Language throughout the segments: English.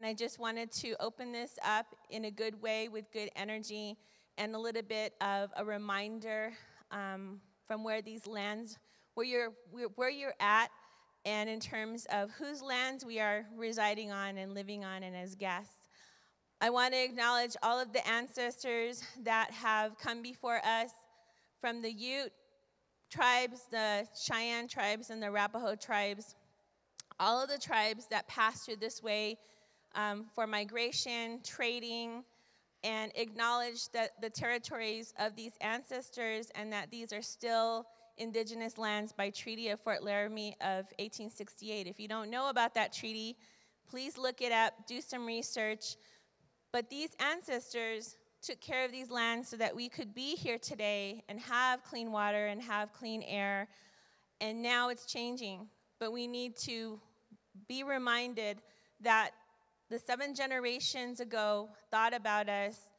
And I just wanted to open this up in a good way with good energy and a little bit of a reminder um, from where these lands, where you're, where you're at, and in terms of whose lands we are residing on and living on and as guests. I want to acknowledge all of the ancestors that have come before us from the Ute tribes, the Cheyenne tribes, and the Arapaho tribes. All of the tribes that passed through this way um, for migration, trading, and acknowledge that the territories of these ancestors and that these are still indigenous lands by Treaty of Fort Laramie of 1868. If you don't know about that treaty, please look it up, do some research. But these ancestors took care of these lands so that we could be here today and have clean water and have clean air. And now it's changing. But we need to be reminded that the seven generations ago thought about us,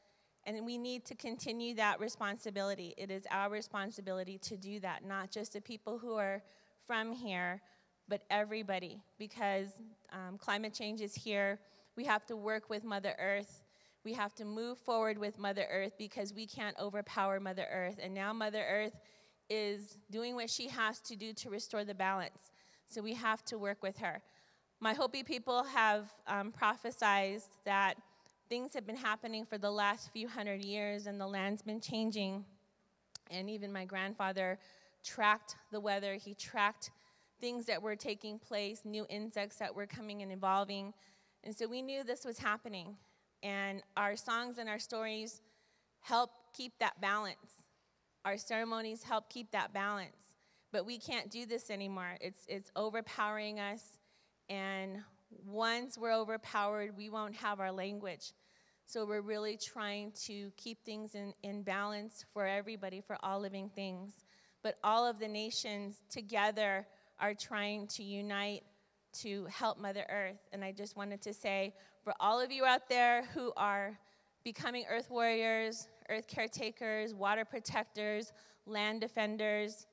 and we need to continue that responsibility. It is our responsibility to do that, not just the people who are from here, but everybody, because um, climate change is here. We have to work with Mother Earth. We have to move forward with Mother Earth because we can't overpower Mother Earth. And now Mother Earth is doing what she has to do to restore the balance. So we have to work with her. My Hopi people have um, prophesied that things have been happening for the last few hundred years and the land's been changing. And even my grandfather tracked the weather, he tracked things that were taking place, new insects that were coming and evolving. And so we knew this was happening. And our songs and our stories help keep that balance. Our ceremonies help keep that balance. But we can't do this anymore. It's, it's overpowering us and once we're overpowered, we won't have our language. So we're really trying to keep things in, in balance for everybody, for all living things. But all of the nations together are trying to unite to help Mother Earth. And I just wanted to say for all of you out there who are becoming earth warriors, earth caretakers, water protectors, land defenders,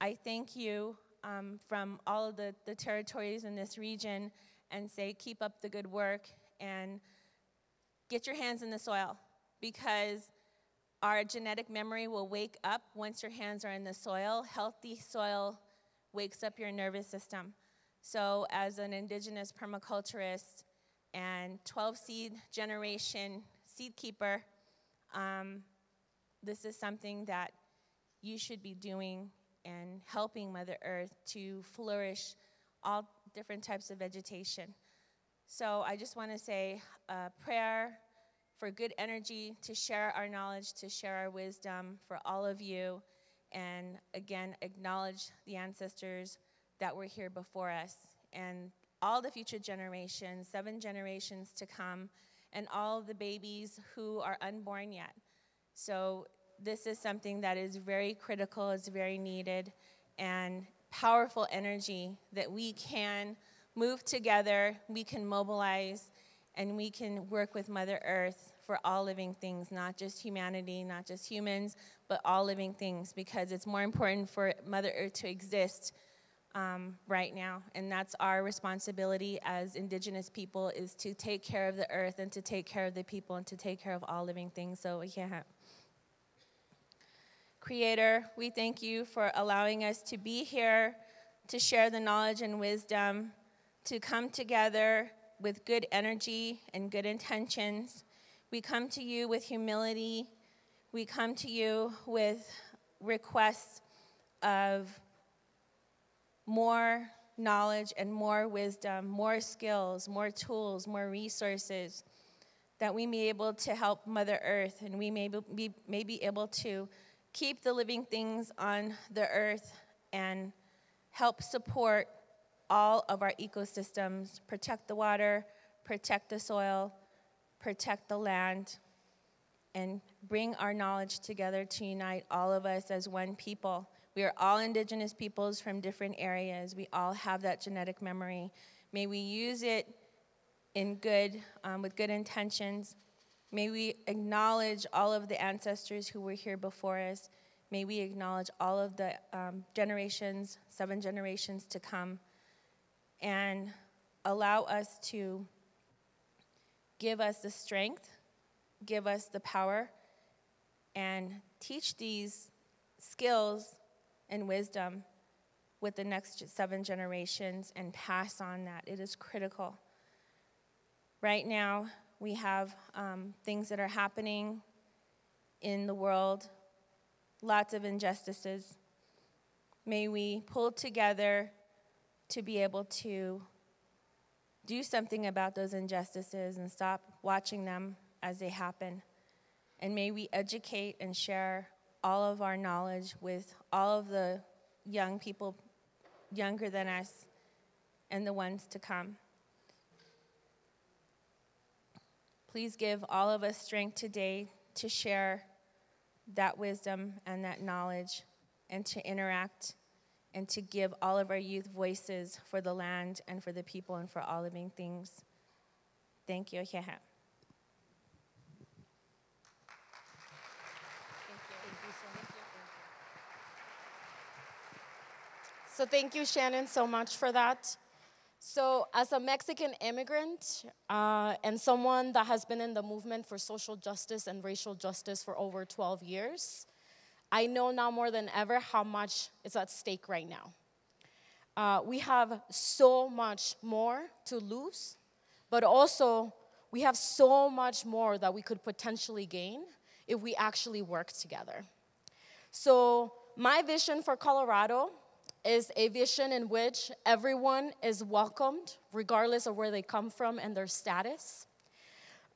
I thank you um, from all of the, the territories in this region and say, keep up the good work and get your hands in the soil because our genetic memory will wake up once your hands are in the soil. Healthy soil wakes up your nervous system. So, as an indigenous permaculturist and 12 seed generation seed keeper, um, this is something that you should be doing and helping Mother Earth to flourish all different types of vegetation. So I just want to say a prayer for good energy to share our knowledge, to share our wisdom for all of you, and again, acknowledge the ancestors that were here before us and all the future generations, seven generations to come, and all the babies who are unborn yet. So this is something that is very critical, is very needed, and powerful energy that we can move together, we can mobilize, and we can work with Mother Earth for all living things, not just humanity, not just humans, but all living things, because it's more important for Mother Earth to exist um, right now. And that's our responsibility as indigenous people is to take care of the earth and to take care of the people and to take care of all living things. So yeah. Creator, we thank you for allowing us to be here to share the knowledge and wisdom, to come together with good energy and good intentions. We come to you with humility. We come to you with requests of more knowledge and more wisdom, more skills, more tools, more resources, that we may be able to help Mother Earth and we may be, may be able to keep the living things on the earth and help support all of our ecosystems, protect the water, protect the soil, protect the land, and bring our knowledge together to unite all of us as one people. We are all indigenous peoples from different areas. We all have that genetic memory. May we use it in good, um, with good intentions May we acknowledge all of the ancestors who were here before us. May we acknowledge all of the um, generations, seven generations to come, and allow us to give us the strength, give us the power, and teach these skills and wisdom with the next seven generations and pass on that. It is critical. Right now, we have um, things that are happening in the world, lots of injustices. May we pull together to be able to do something about those injustices and stop watching them as they happen. And may we educate and share all of our knowledge with all of the young people younger than us and the ones to come. Please give all of us strength today to share that wisdom and that knowledge and to interact and to give all of our youth voices for the land and for the people and for all living things. Thank you. So thank you, Shannon, so much for that. So, as a Mexican immigrant uh, and someone that has been in the movement for social justice and racial justice for over 12 years, I know now more than ever how much is at stake right now. Uh, we have so much more to lose, but also we have so much more that we could potentially gain if we actually work together. So, my vision for Colorado is a vision in which everyone is welcomed, regardless of where they come from and their status.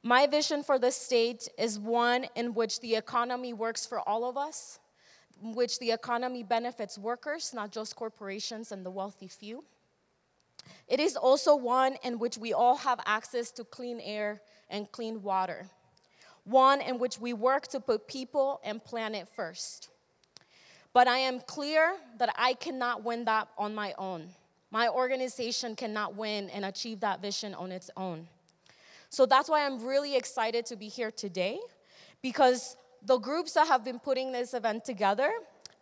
My vision for the state is one in which the economy works for all of us, in which the economy benefits workers, not just corporations and the wealthy few. It is also one in which we all have access to clean air and clean water, one in which we work to put people and planet first. But I am clear that I cannot win that on my own. My organization cannot win and achieve that vision on its own. So that's why I'm really excited to be here today because the groups that have been putting this event together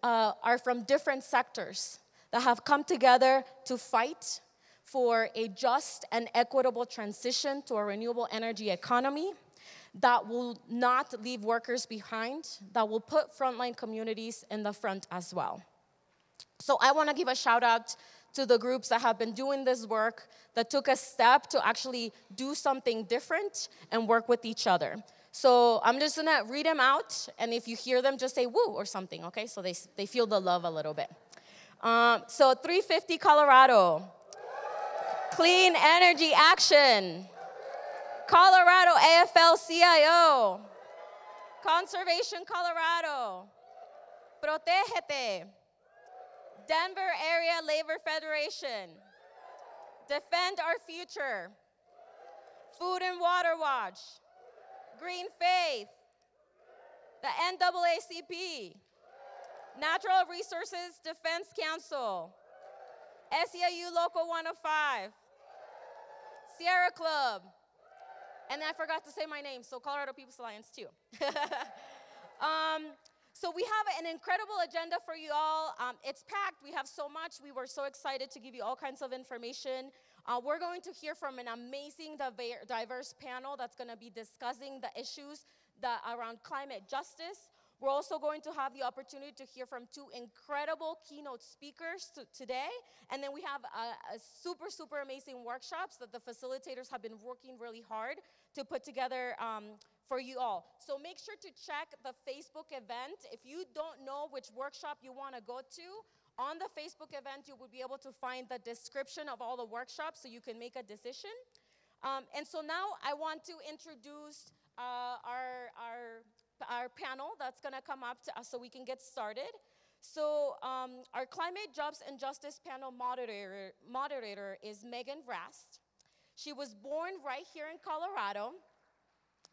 uh, are from different sectors that have come together to fight for a just and equitable transition to a renewable energy economy that will not leave workers behind, that will put frontline communities in the front as well. So I want to give a shout out to the groups that have been doing this work, that took a step to actually do something different and work with each other. So I'm just gonna read them out, and if you hear them, just say woo or something, okay? So they, they feel the love a little bit. Um, so 350 Colorado, Clean Energy Action. Colorado AFL CIO, Conservation Colorado, Protégete, Denver Area Labor Federation, Defend Our Future, Food and Water Watch, Green Faith, the NAACP, Natural Resources Defense Council, SEIU Local 105, Sierra Club, and I forgot to say my name, so Colorado People's Alliance too. um, so we have an incredible agenda for you all. Um, it's packed. We have so much. We were so excited to give you all kinds of information. Uh, we're going to hear from an amazing, diverse panel that's going to be discussing the issues that, around climate justice. We're also going to have the opportunity to hear from two incredible keynote speakers today. And then we have a, a super, super amazing workshops that the facilitators have been working really hard to put together um, for you all. So make sure to check the Facebook event. If you don't know which workshop you want to go to, on the Facebook event, you will be able to find the description of all the workshops so you can make a decision. Um, and so now I want to introduce uh, our, our, our panel that's going to come up to us so we can get started. So um, our Climate Jobs and Justice panel moderator, moderator is Megan Rast. She was born right here in Colorado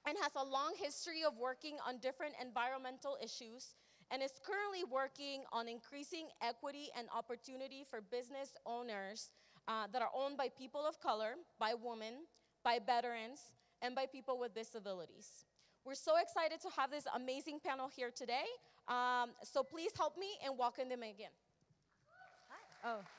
and has a long history of working on different environmental issues and is currently working on increasing equity and opportunity for business owners uh, that are owned by people of color, by women, by veterans, and by people with disabilities. We're so excited to have this amazing panel here today. Um, so please help me and welcome them again. Hi. Oh.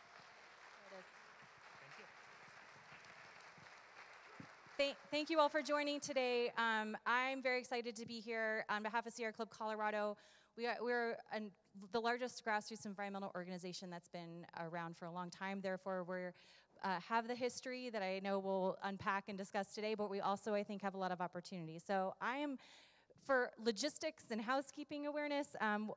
Thank, thank you all for joining today. Um, I'm very excited to be here on behalf of Sierra Club Colorado. We are, we're an, the largest grassroots environmental organization that's been around for a long time. Therefore, we uh, have the history that I know we'll unpack and discuss today, but we also, I think, have a lot of opportunities. So I am for logistics and housekeeping awareness, um,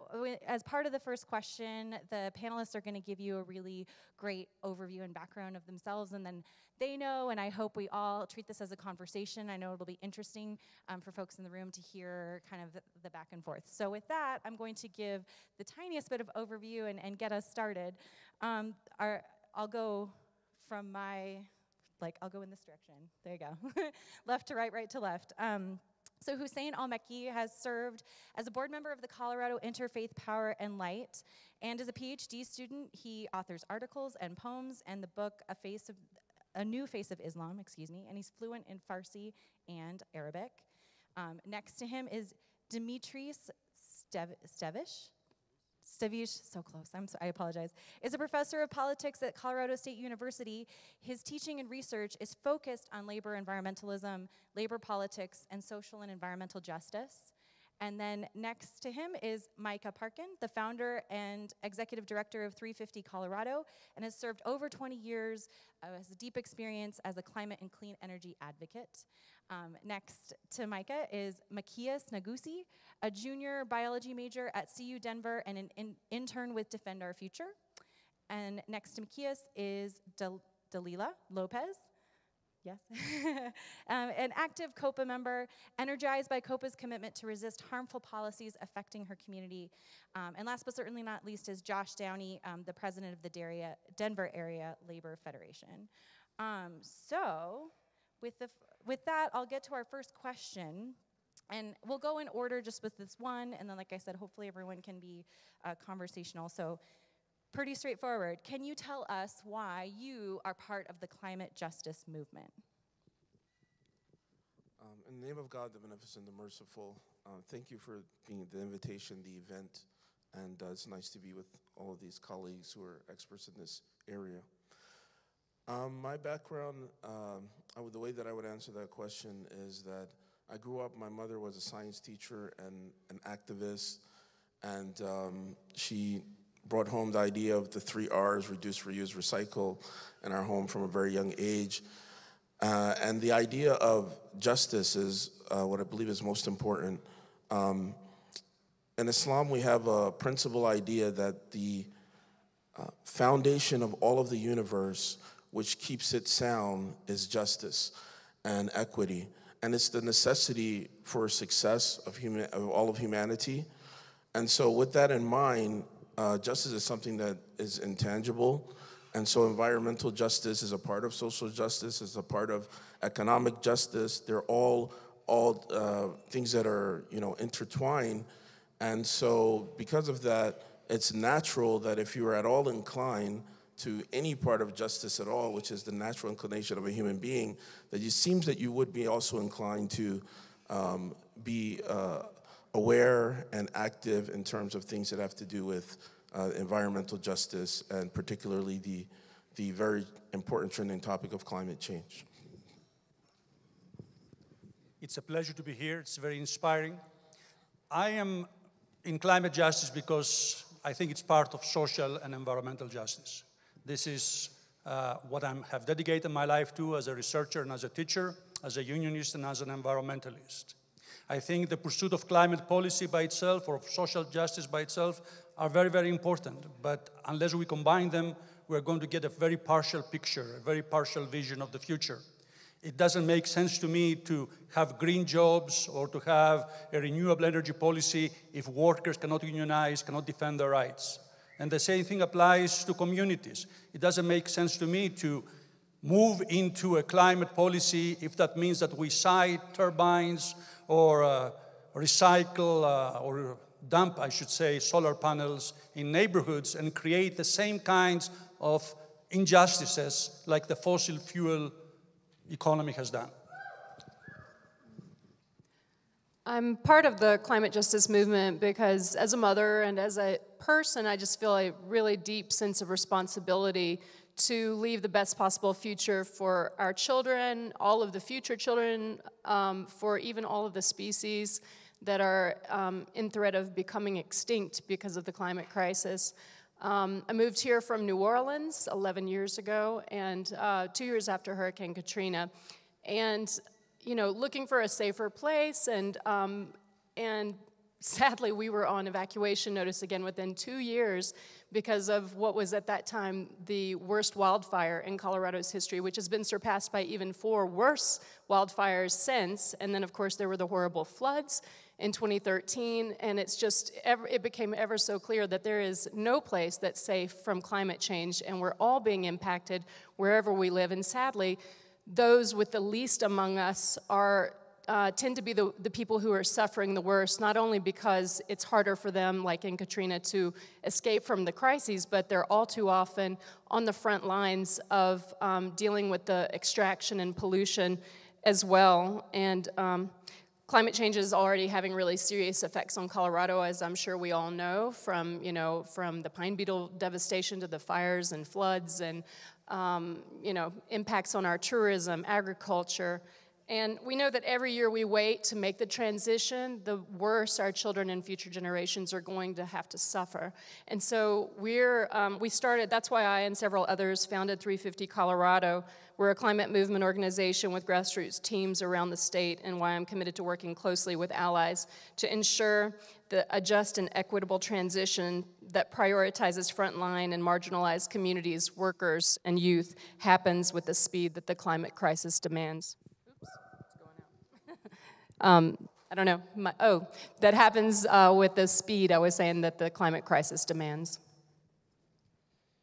as part of the first question, the panelists are going to give you a really great overview and background of themselves, and then they know, and I hope we all treat this as a conversation. I know it'll be interesting um, for folks in the room to hear kind of the, the, back and forth. So, with that, I'm going to give the tiniest bit of overview and, and get us started. Um, our, I'll go from my, like, I'll go in this direction. There you go. left to right, right to left. So Hussein Al-Mekki has served as a board member of the Colorado Interfaith Power and Light, and as a PhD student, he authors articles and poems and the book A Face of a New Face of Islam, excuse me, and he's fluent in Farsi and Arabic. Um, next to him is Dimitris Stev- Stevish. Stavish, so close, I'm so, I apologize, is a professor of politics at Colorado State University. His teaching and research is focused on labor environmentalism, labor politics, and social and environmental justice. And then next to him is Micah Parkin, the founder and executive director of 350 Colorado, and has served over 20 years, uh, has a deep experience as a climate and clean energy advocate. Um, next to Micah is Makias Nagusi, a junior biology major at CU Denver and an in intern with Defend Our Future. And next to Makias is Del Dalila Lopez, Yes. um, an active COPA member, energized by COPA's commitment to resist harmful policies affecting her community. Um, and last but certainly not least is Josh Downey, um, the president of the Denver Area Labor Federation. Um, so, with, the, with that, I'll get to our first question. And we'll go in order just with this one, and then, like I said, hopefully everyone can be uh, conversational. So, pretty straightforward. Can you tell us why you are part of the climate justice movement? Um, in the name of God, the Beneficent, the Merciful, uh, thank you for being the invitation, the event, and uh, it's nice to be with all of these colleagues who are experts in this area. Um, my background, um, would, the way that I would answer that question is that I grew up, my mother was a science teacher and an activist, and um, she brought home the idea of the three R's reduce, reuse, recycle in our home from a very young age. Uh, and the idea of justice is uh, what I believe is most important. Um, in Islam, we have a principal idea that the uh, foundation of all of the universe, which keeps it sound, is justice and equity. And it's the necessity for success of, human, of all of humanity. And so, with that in mind, uh, justice is something that is intangible. And so environmental justice is a part of social justice, is a part of economic justice. They're all all uh, things that are you know intertwined. And so because of that, it's natural that if you are at all inclined to any part of justice at all, which is the natural inclination of a human being, that it seems that you would be also inclined to um, be uh, aware and active in terms of things that have to do with uh, environmental justice and particularly the, the very important trending topic of climate change. It's a pleasure to be here. It's very inspiring. I am in climate justice because I think it's part of social and environmental justice. This is uh, what I have dedicated my life to as a researcher and as a teacher, as a unionist and as an environmentalist. I think the pursuit of climate policy by itself or of social justice by itself are very, very important. But unless we combine them, we're going to get a very partial picture, a very partial vision of the future. It doesn't make sense to me to have green jobs or to have a renewable energy policy if workers cannot unionize, cannot defend their rights. And the same thing applies to communities. It doesn't make sense to me to move into a climate policy if that means that we site turbines or uh, recycle uh, or dump, I should say, solar panels in neighborhoods and create the same kinds of injustices like the fossil fuel economy has done. I'm part of the climate justice movement because, as a mother and as a person, I just feel a really deep sense of responsibility to leave the best possible future for our children, all of the future children, um, for even all of the species that are um, in threat of becoming extinct because of the climate crisis. Um, I moved here from New Orleans 11 years ago, and uh, two years after Hurricane Katrina, and you know, looking for a safer place, and um, and sadly, we were on evacuation notice again within two years because of what was at that time the worst wildfire in Colorado's history, which has been surpassed by even four worse wildfires since. And then, of course, there were the horrible floods in 2013, and it's just ever, it became ever so clear that there is no place that's safe from climate change, and we're all being impacted wherever we live. And sadly, those with the least among us are uh, tend to be the, the people who are suffering the worst, not only because it's harder for them, like in Katrina, to escape from the crises, but they're all too often on the front lines of um, dealing with the extraction and pollution as well. And um, climate change is already having really serious effects on Colorado, as I'm sure we all know, from you know from the pine beetle devastation to the fires and floods, and um, you know impacts on our tourism, agriculture. And we know that every year we wait to make the transition, the worse our children and future generations are going to have to suffer. And so we're, um, we started, that's why I and several others founded 350 Colorado. We're a climate movement organization with grassroots teams around the state, and why I'm committed to working closely with allies to ensure the, a just and equitable transition that prioritizes frontline and marginalized communities, workers, and youth happens with the speed that the climate crisis demands. Um, I don't know. My, oh, that happens uh, with the speed I was saying that the climate crisis demands.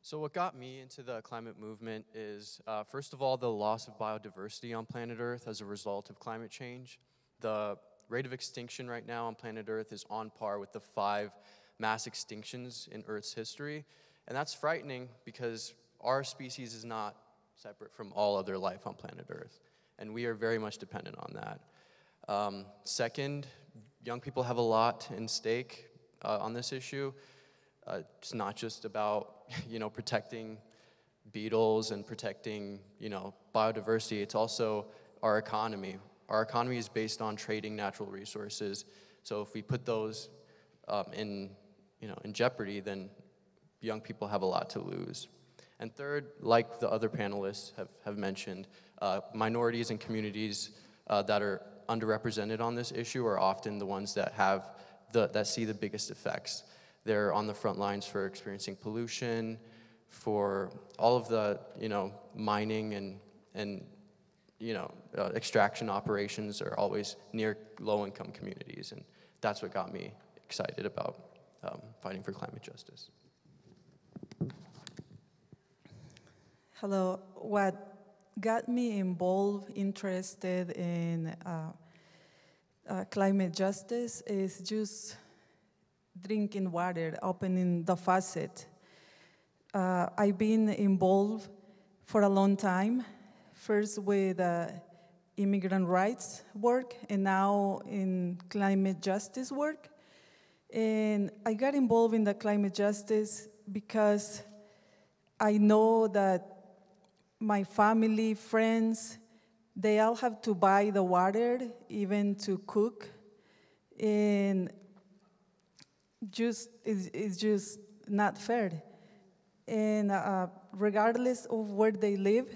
So, what got me into the climate movement is, uh, first of all, the loss of biodiversity on planet Earth as a result of climate change. The rate of extinction right now on planet Earth is on par with the five mass extinctions in Earth's history. And that's frightening because our species is not separate from all other life on planet Earth. And we are very much dependent on that. Um, second, young people have a lot in stake uh, on this issue. Uh, it's not just about, you know, protecting beetles and protecting, you know, biodiversity. It's also our economy. Our economy is based on trading natural resources. So if we put those um, in, you know, in jeopardy, then young people have a lot to lose. And third, like the other panelists have, have mentioned, uh, minorities and communities uh, that are underrepresented on this issue are often the ones that have the, that see the biggest effects. They're on the front lines for experiencing pollution, for all of the you know mining and and you know uh, extraction operations are always near low-income communities, and that's what got me excited about um, fighting for climate justice. Hello. What got me involved, interested in uh, uh, climate justice is just drinking water, opening the faucet. Uh, I've been involved for a long time, first with uh, immigrant rights work and now in climate justice work. And I got involved in the climate justice because I know that my family, friends, they all have to buy the water, even to cook. And just it's, it's just not fair. And uh, regardless of where they live,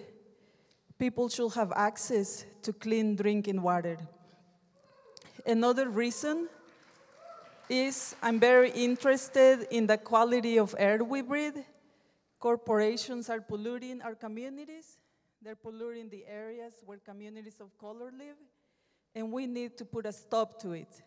people should have access to clean drinking water. Another reason is I'm very interested in the quality of air we breathe Corporations are polluting our communities. They're polluting the areas where communities of color live, and we need to put a stop to it.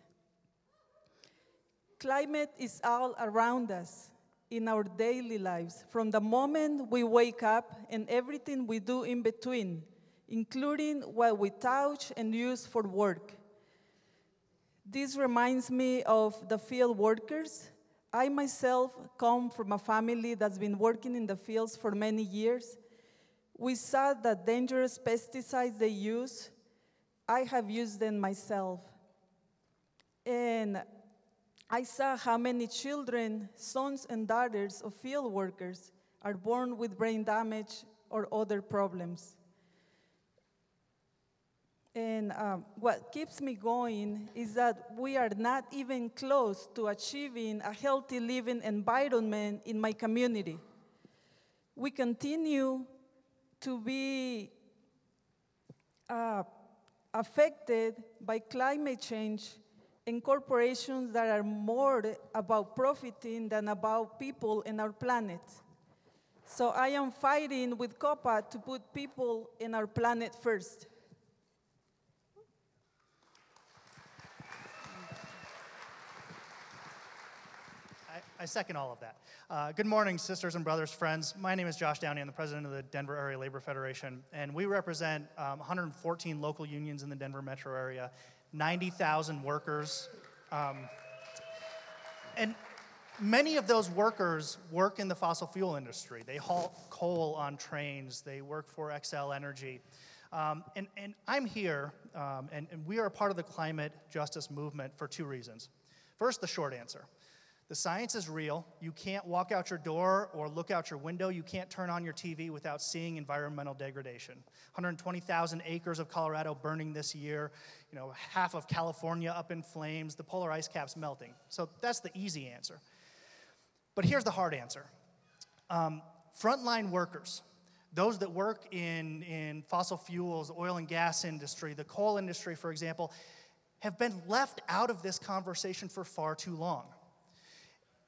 Climate is all around us in our daily lives, from the moment we wake up and everything we do in between, including what we touch and use for work. This reminds me of the field workers I myself come from a family that's been working in the fields for many years. We saw the dangerous pesticides they use. I have used them myself. And I saw how many children, sons and daughters of field workers are born with brain damage or other problems. And um, what keeps me going is that we are not even close to achieving a healthy living environment in my community. We continue to be uh, affected by climate change and corporations that are more about profiting than about people and our planet. So I am fighting with COPA to put people and our planet first. I, second all of that. Uh, good morning, sisters and brothers, friends. My name is Josh Downey. I'm the president of the Denver Area Labor Federation, and we represent um, 114 local unions in the Denver metro area, 90,000 workers. Um, and many of those workers work in the fossil fuel industry. They haul coal on trains, they work for Xcel Energy. Um, and, and, I'm here, um, and, and we are a part of the climate justice movement for two reasons. First, the short answer. The science is real. You can't walk out your door or look out your window. You can't turn on your TV without seeing environmental degradation. 120,000 acres of Colorado burning this year, you know, half of California up in flames, the polar ice caps melting. So that's the easy answer. But here's the hard answer. Um, frontline workers, those that work in, in fossil fuels, oil and gas industry, the coal industry, for example, have been left out of this conversation for far too long.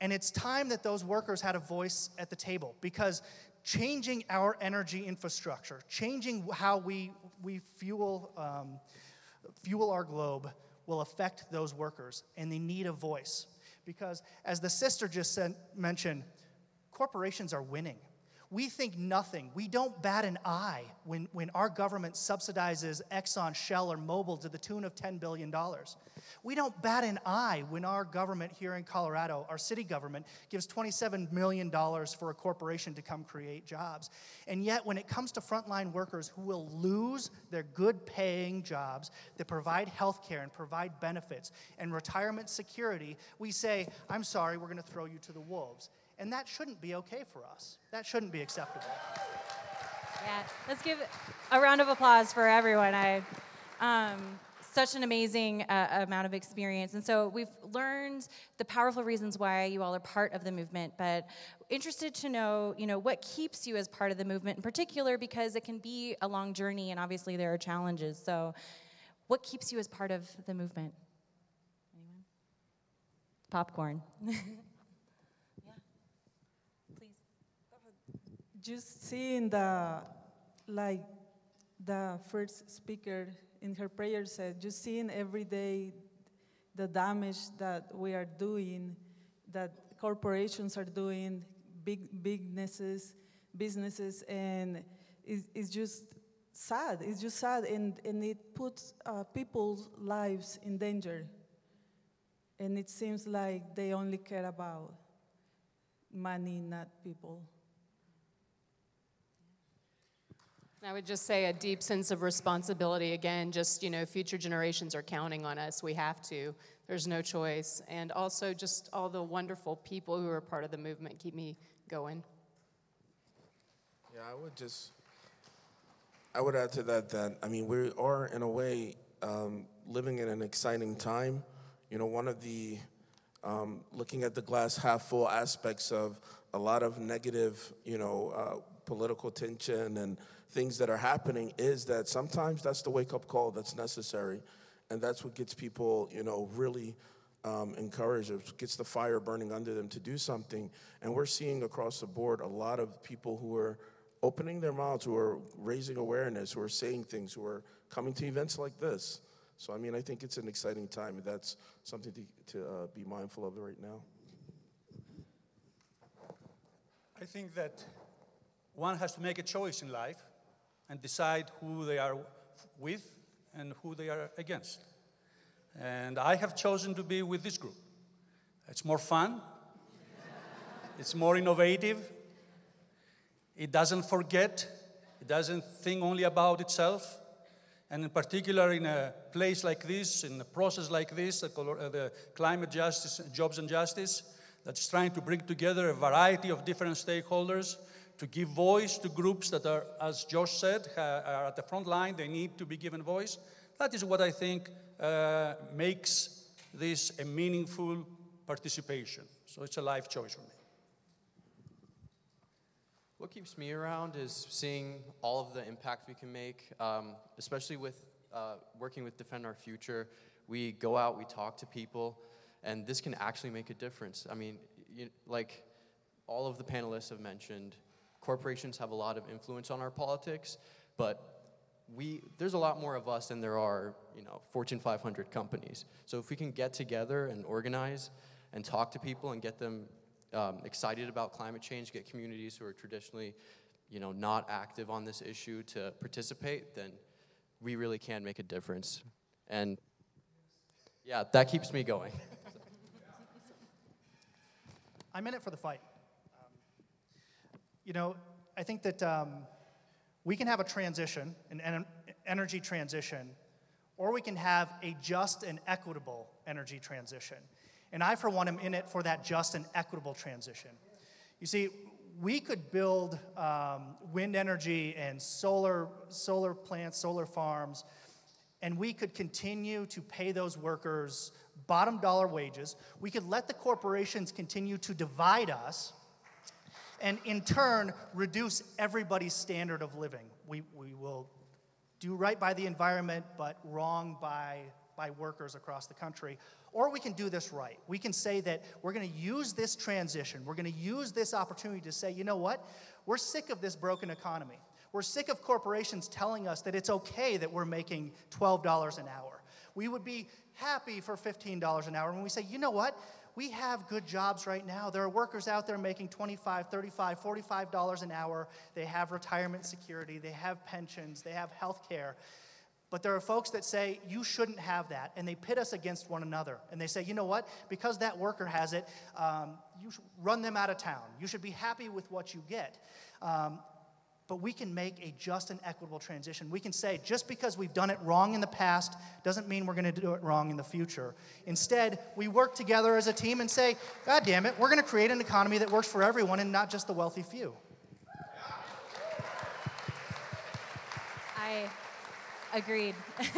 And it's time that those workers had a voice at the table because changing our energy infrastructure, changing how we, we fuel, um, fuel our globe will affect those workers, and they need a voice. Because as the sister just said, mentioned, corporations are winning. We think nothing. We don't bat an eye when, when our government subsidizes Exxon, Shell, or Mobil to the tune of $10 billion. We don't bat an eye when our government here in Colorado, our city government, gives $27 million for a corporation to come create jobs. And yet, when it comes to frontline workers who will lose their good paying jobs that provide health care and provide benefits and retirement security, we say, I'm sorry, we're going to throw you to the wolves. And that shouldn't be okay for us. That shouldn't be acceptable. Yeah, let's give a round of applause for everyone. I, um, such an amazing uh, amount of experience. And so we've learned the powerful reasons why you all are part of the movement, but interested to know, you know, what keeps you as part of the movement in particular, because it can be a long journey and obviously there are challenges. So what keeps you as part of the movement? Anyone? Popcorn. just seeing the like the first speaker in her prayer said just seeing every day the damage that we are doing that corporations are doing big businesses businesses and it's, it's just sad. It's just sad and, and it puts uh, people's lives in danger. And it seems like they only care about money not people I would just say a deep sense of responsibility. Again, just, you know, future generations are counting on us. We have to. There's no choice. And also just all the wonderful people who are part of the movement keep me going. Yeah, I would just, I would add to that that, I mean, we are in a way um, living in an exciting time. You know, one of the, um, looking at the glass half full aspects of a lot of negative, you know, uh, political tension and things that are happening is that sometimes that's the wake up call that's necessary. And that's what gets people, you know, really um, encouraged, it gets the fire burning under them to do something. And we're seeing across the board a lot of people who are opening their mouths, who are raising awareness, who are saying things, who are coming to events like this. So, I mean, I think it's an exciting time, and that's something to, to uh, be mindful of right now. I think that one has to make a choice in life and decide who they are with and who they are against. And I have chosen to be with this group. It's more fun, it's more innovative, it doesn't forget, it doesn't think only about itself. And in particular, in a place like this, in a process like this, uh, the climate justice, jobs and justice, that's trying to bring together a variety of different stakeholders to give voice to groups that are, as Josh said, are at the front line. They need to be given voice. That is what I think uh, makes this a meaningful participation. So it's a life choice for me. What keeps me around is seeing all of the impact we can make, um, especially with uh, working with Defend Our Future. We go out, we talk to people, and this can actually make a difference. I mean, you, like all of the panelists have mentioned, corporations have a lot of influence on our politics, but we, there's a lot more of us than there are, you know, Fortune 500 companies. So if we can get together and organize and talk to people and get them um, excited about climate change, get communities who are traditionally, you know, not active on this issue to participate, then we really can make a difference. And yeah, that keeps me going. I'm in it for the fight. You know, I think that um, we can have a transition, an en- energy transition, or we can have a just and equitable energy transition. And I, for one, am in it for that just and equitable transition. You see, we could build um, wind energy and solar, solar plants, solar farms, and we could continue to pay those workers bottom dollar wages. We could let the corporations continue to divide us, and in turn, reduce everybody's standard of living. We, we will do right by the environment, but wrong by, by workers across the country. Or we can do this right. We can say that we're going to use this transition, we're going to use this opportunity to say, you know what? We're sick of this broken economy. We're sick of corporations telling us that it's okay that we're making $12 an hour. We would be happy for $15 an hour when we say, you know what? We have good jobs right now. There are workers out there making $25, $35, $45 an hour. They have retirement security, they have pensions, they have health care. But there are folks that say you shouldn't have that, and they pit us against one another. And they say, you know what? Because that worker has it, um, you run them out of town. You should be happy with what you get. Um, but we can make a just and equitable transition. We can say, just because we've done it wrong in the past doesn't mean we're going to do it wrong in the future. Instead, we work together as a team and say, God damn it, we're going to create an economy that works for everyone and not just the wealthy few. I agreed.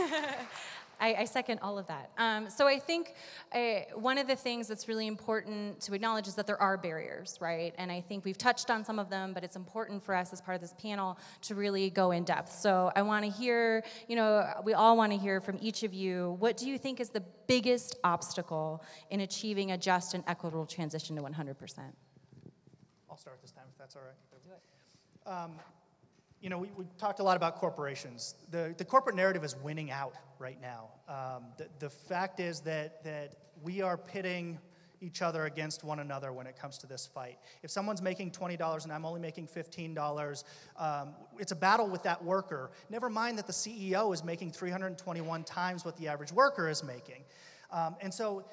I, I, second all of that. Um, so I think uh, one of the things that's really important to acknowledge is that there are barriers, right? And I think we've touched on some of them, but it's important for us as part of this panel to really go in depth. So I want to hear, you know, we all want to hear from each of you. What do you think is the biggest obstacle in achieving a just and equitable transition to 100%? I'll start this time if that's all right. Do it. Um, you know, we, we, talked a lot about corporations. The, the corporate narrative is winning out right now. Um, the, the fact is that, that we are pitting each other against one another when it comes to this fight. If someone's making $20 and I'm only making $15, um, it's a battle with that worker. Never mind that the CEO is making 321 times what the average worker is making. Um, and so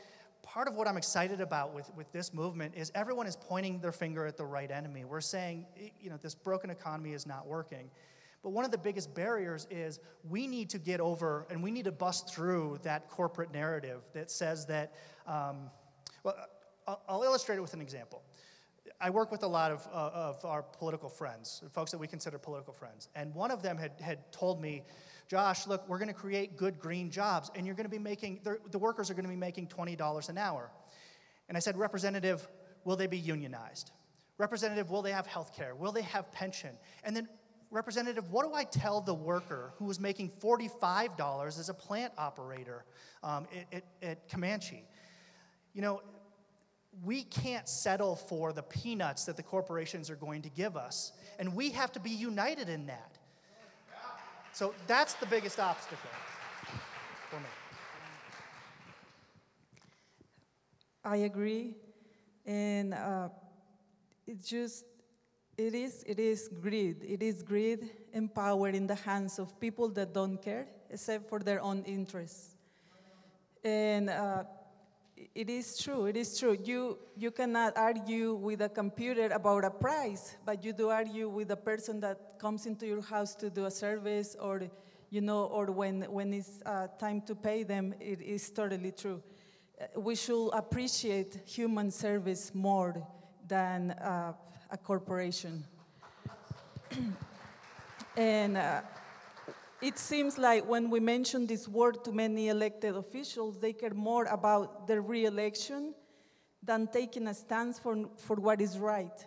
part of what I'm excited about with, with this movement is everyone is pointing their finger at the right enemy. We're saying, you know, this broken economy is not working. But one of the biggest barriers is we need to get over and we need to bust through that corporate narrative that says that, um, well, I'll, I'll illustrate it with an example. I work with a lot of, uh, of our political friends, folks that we consider political friends. And one of them had, had told me, Josh, look, we're going to create good green jobs, and you're going to be making, the workers are going to be making $20 an hour. And I said, Representative, will they be unionized? Representative, will they have health care? Will they have pension? And then, Representative, what do I tell the worker who was making $45 as a plant operator um, at, at, at Comanche? You know, we can't settle for the peanuts that the corporations are going to give us, and we have to be united in that. So that's the biggest obstacle for me. I agree, and uh, it's just it is it is greed. It is greed and power in the hands of people that don't care except for their own interests. And uh, it is true, it is true. You, you cannot argue with a computer about a price, but you do argue with a person that comes into your house to do a service or, you know, or when, when it's uh, time to pay them, it is totally true. Uh, we should appreciate human service more than uh, a corporation. and uh, it seems like when we mention this word to many elected officials, they care more about their reelection than taking a stance for, for what is right.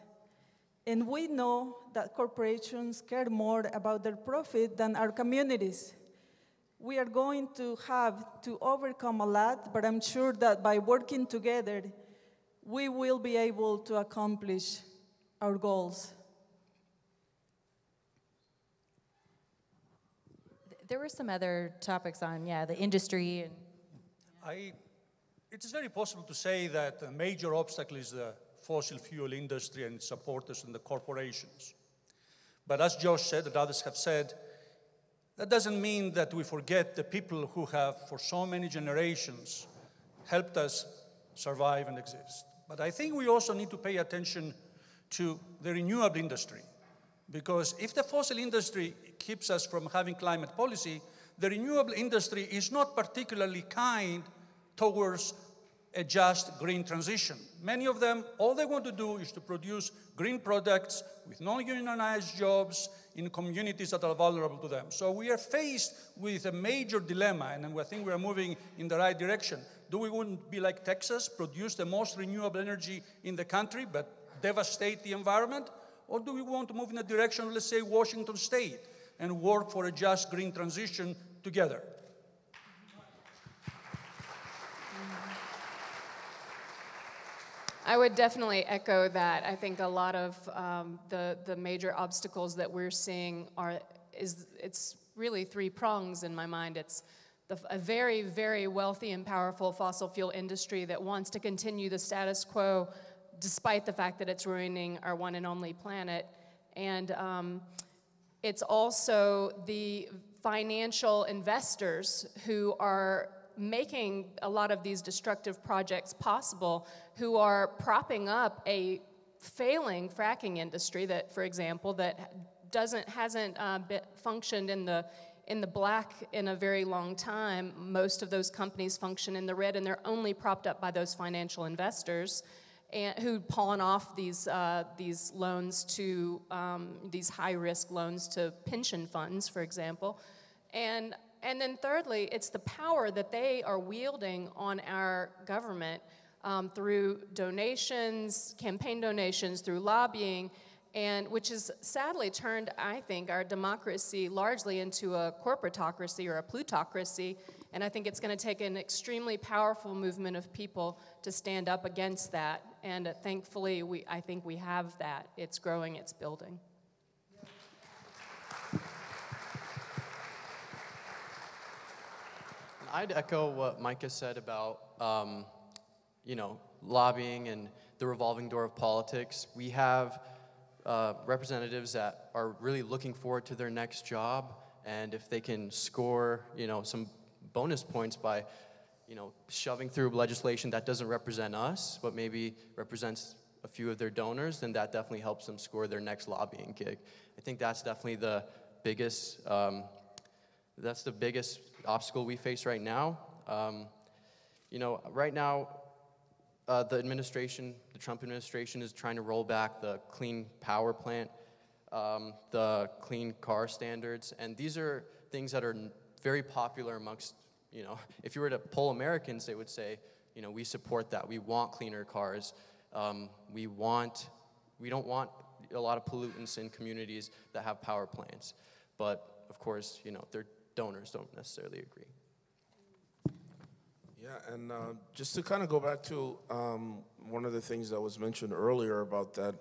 And we know that corporations care more about their profit than our communities. We are going to have to overcome a lot, but I'm sure that by working together, we will be able to accomplish our goals. There were some other topics on, yeah, the industry and I, it is very possible to say that a major obstacle is the fossil fuel industry and its supporters and the corporations. But as Josh said, and others have said, that doesn't mean that we forget the people who have, for so many generations, helped us survive and exist. But I think we also need to pay attention to the renewable industry. Because if the fossil industry keeps us from having climate policy, the renewable industry is not particularly kind towards a just green transition. Many of them, all they want to do is to produce green products with non-unionized jobs in communities that are vulnerable to them. So we are faced with a major dilemma, and I think we are moving in the right direction. Do we want to be like Texas, produce the most renewable energy in the country, but devastate the environment? Or do we want to move in a direction, let's say, Washington State, and work for a just green transition together? I would definitely echo that. I think a lot of um, the the major obstacles that we're seeing are is it's really three prongs in my mind. It's the, a very very wealthy and powerful fossil fuel industry that wants to continue the status quo, despite the fact that it's ruining our one and only planet, and um, it's also the financial investors who are making a lot of these destructive projects possible who are propping up a failing fracking industry that for example that doesn't hasn't uh, functioned in the in the black in a very long time. Most of those companies function in the red and they're only propped up by those financial investors and who pawn off these uh, these loans to um, these high risk loans to pension funds for example and and then, thirdly, it's the power that they are wielding on our government um, through donations, campaign donations, through lobbying, and which has sadly turned, I think, our democracy largely into a corporatocracy or a plutocracy. And I think it's going to take an extremely powerful movement of people to stand up against that. And thankfully, we, I think we have that. It's growing, it's building. I'd echo what Micah said about, um, you know, lobbying and the revolving door of politics. We have uh, representatives that are really looking forward to their next job, and if they can score, you know, some bonus points by, you know, shoving through legislation that doesn't represent us, but maybe represents a few of their donors, then that definitely helps them score their next lobbying gig. I think that's definitely the biggest um, that's the biggest obstacle we face right now. Um, you know, right now, uh, the administration, the Trump administration, is trying to roll back the clean power plant, um, the clean car standards, and these are things that are very popular amongst, you know, if you were to poll Americans, they would say, you know, we support that. We want cleaner cars. Um, we want, we don't want a lot of pollutants in communities that have power plants. But of course, you know, they're donors don't necessarily agree. Yeah, and uh, just to kind of go back to um, one of the things that was mentioned earlier about that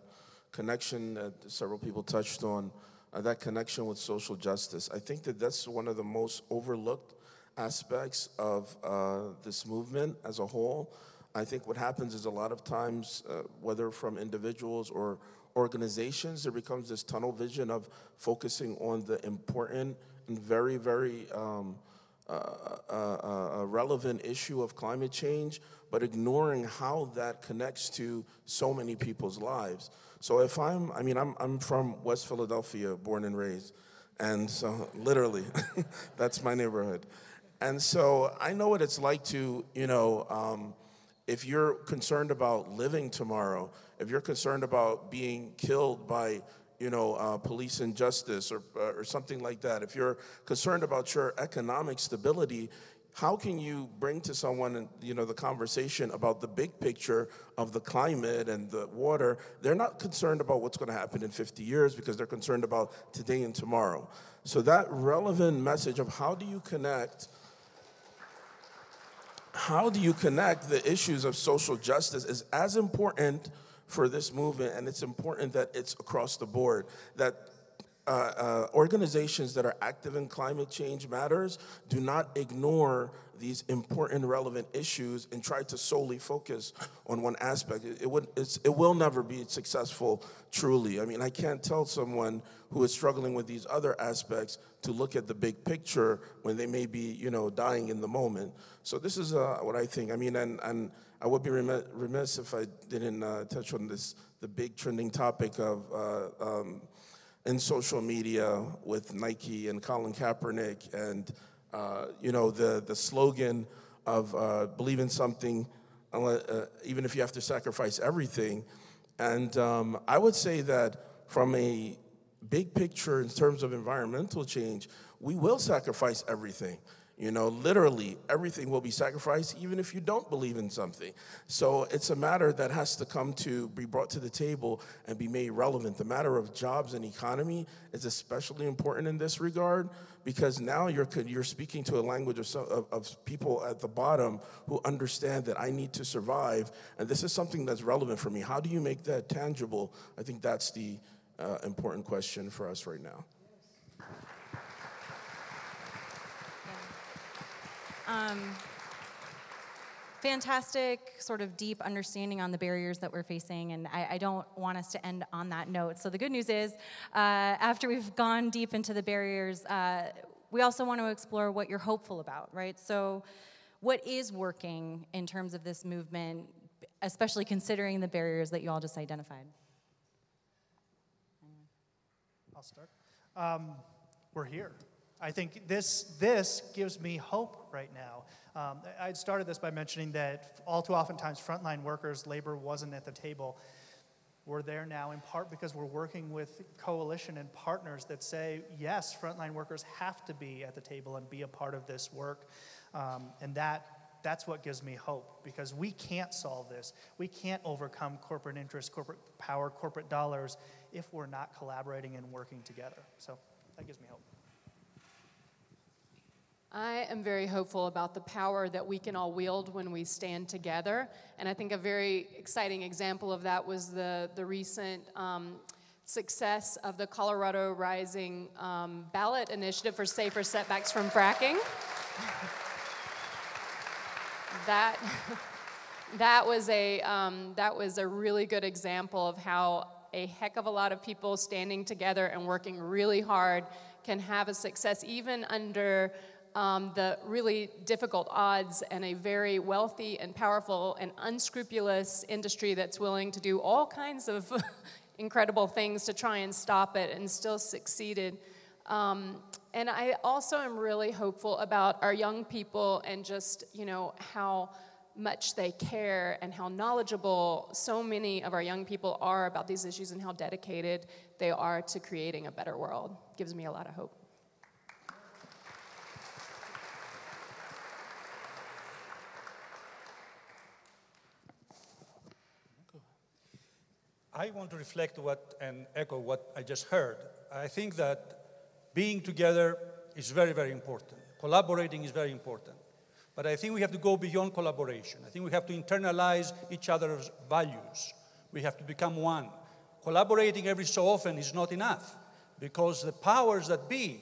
connection that several people touched on, uh, that connection with social justice. I think that that's one of the most overlooked aspects of uh, this movement as a whole. I think what happens is a lot of times, uh, whether from individuals or organizations, there becomes this tunnel vision of focusing on the important and very, very um, uh, uh, uh, relevant issue of climate change, but ignoring how that connects to so many people's lives. So if I'm, I mean, I'm, I'm from West Philadelphia, born and raised, and so literally, that's my neighborhood. And so I know what it's like to, you know, um, if you're concerned about living tomorrow, if you're concerned about being killed by you know, uh, police injustice or, uh, or something like that, if you're concerned about your economic stability, how can you bring to someone you know the conversation about the big picture of the climate and the water? They're not concerned about what's going to happen in 50 years because they're concerned about today and tomorrow. So that relevant message of how do you connect how do you connect the issues of social justice is as important for this movement and it's important that it's across the board that uh, uh, organizations that are active in climate change matters do not ignore these important relevant issues and try to solely focus on one aspect. It, it, would, it will never be successful truly. I mean, I can't tell someone who is struggling with these other aspects to look at the big picture when they may be, you know, dying in the moment. So this is uh, what I think. I mean, and, and I would be remiss, if I didn't uh, touch on this, the big trending topic of uh, um, in social media with Nike and Colin Kaepernick and uh, you know the the slogan of uh, believe in something uh, even if you have to sacrifice everything. And um, I would say that from a big picture in terms of environmental change we will sacrifice everything you know, literally, everything will be sacrificed, even if you don't believe in something. So it's a matter that has to come to be brought to the table and be made relevant. The matter of jobs and economy is especially important in this regard because now you're, you're speaking to a language of, of, of people at the bottom who understand that I need to survive. And this is something that's relevant for me. How do you make that tangible? I think that's the uh, important question for us right now. Um, fantastic, sort of deep understanding on the barriers that we're facing, and I, I, don't want us to end on that note. So, the good news is, uh, after we've gone deep into the barriers, uh, we also want to explore what you're hopeful about, right? So, what is working in terms of this movement, especially considering the barriers that you all just identified? I'll start. Um, we're here. I think this, this gives me hope right now. Um, I started this by mentioning that all too oftentimes frontline workers, labor wasn't at the table. We're there now in part because we're working with coalition and partners that say, yes, frontline workers have to be at the table and be a part of this work. Um, and that, that's what gives me hope because we can't solve this. We can't overcome corporate interest, corporate power, corporate dollars if we're not collaborating and working together. So that gives me hope. I am very hopeful about the power that we can all wield when we stand together. And I think a very exciting example of that was the, the recent um, success of the Colorado Rising um, ballot initiative for safer setbacks from fracking. that, that, was a, um, that was a really good example of how a heck of a lot of people standing together and working really hard can have a success even under um, the really difficult odds and a very wealthy and powerful and unscrupulous industry that's willing to do all kinds of incredible things to try and stop it and still succeeded. Um, and I also am really hopeful about our young people and just, you know, how much they care and how knowledgeable so many of our young people are about these issues and how dedicated they are to creating a better world. Gives me a lot of hope. I want to reflect what and echo what I just heard. I think that being together is very, very important. Collaborating is very important. But I think we have to go beyond collaboration. I think we have to internalize each other's values. We have to become one. Collaborating every so often is not enough because the powers that be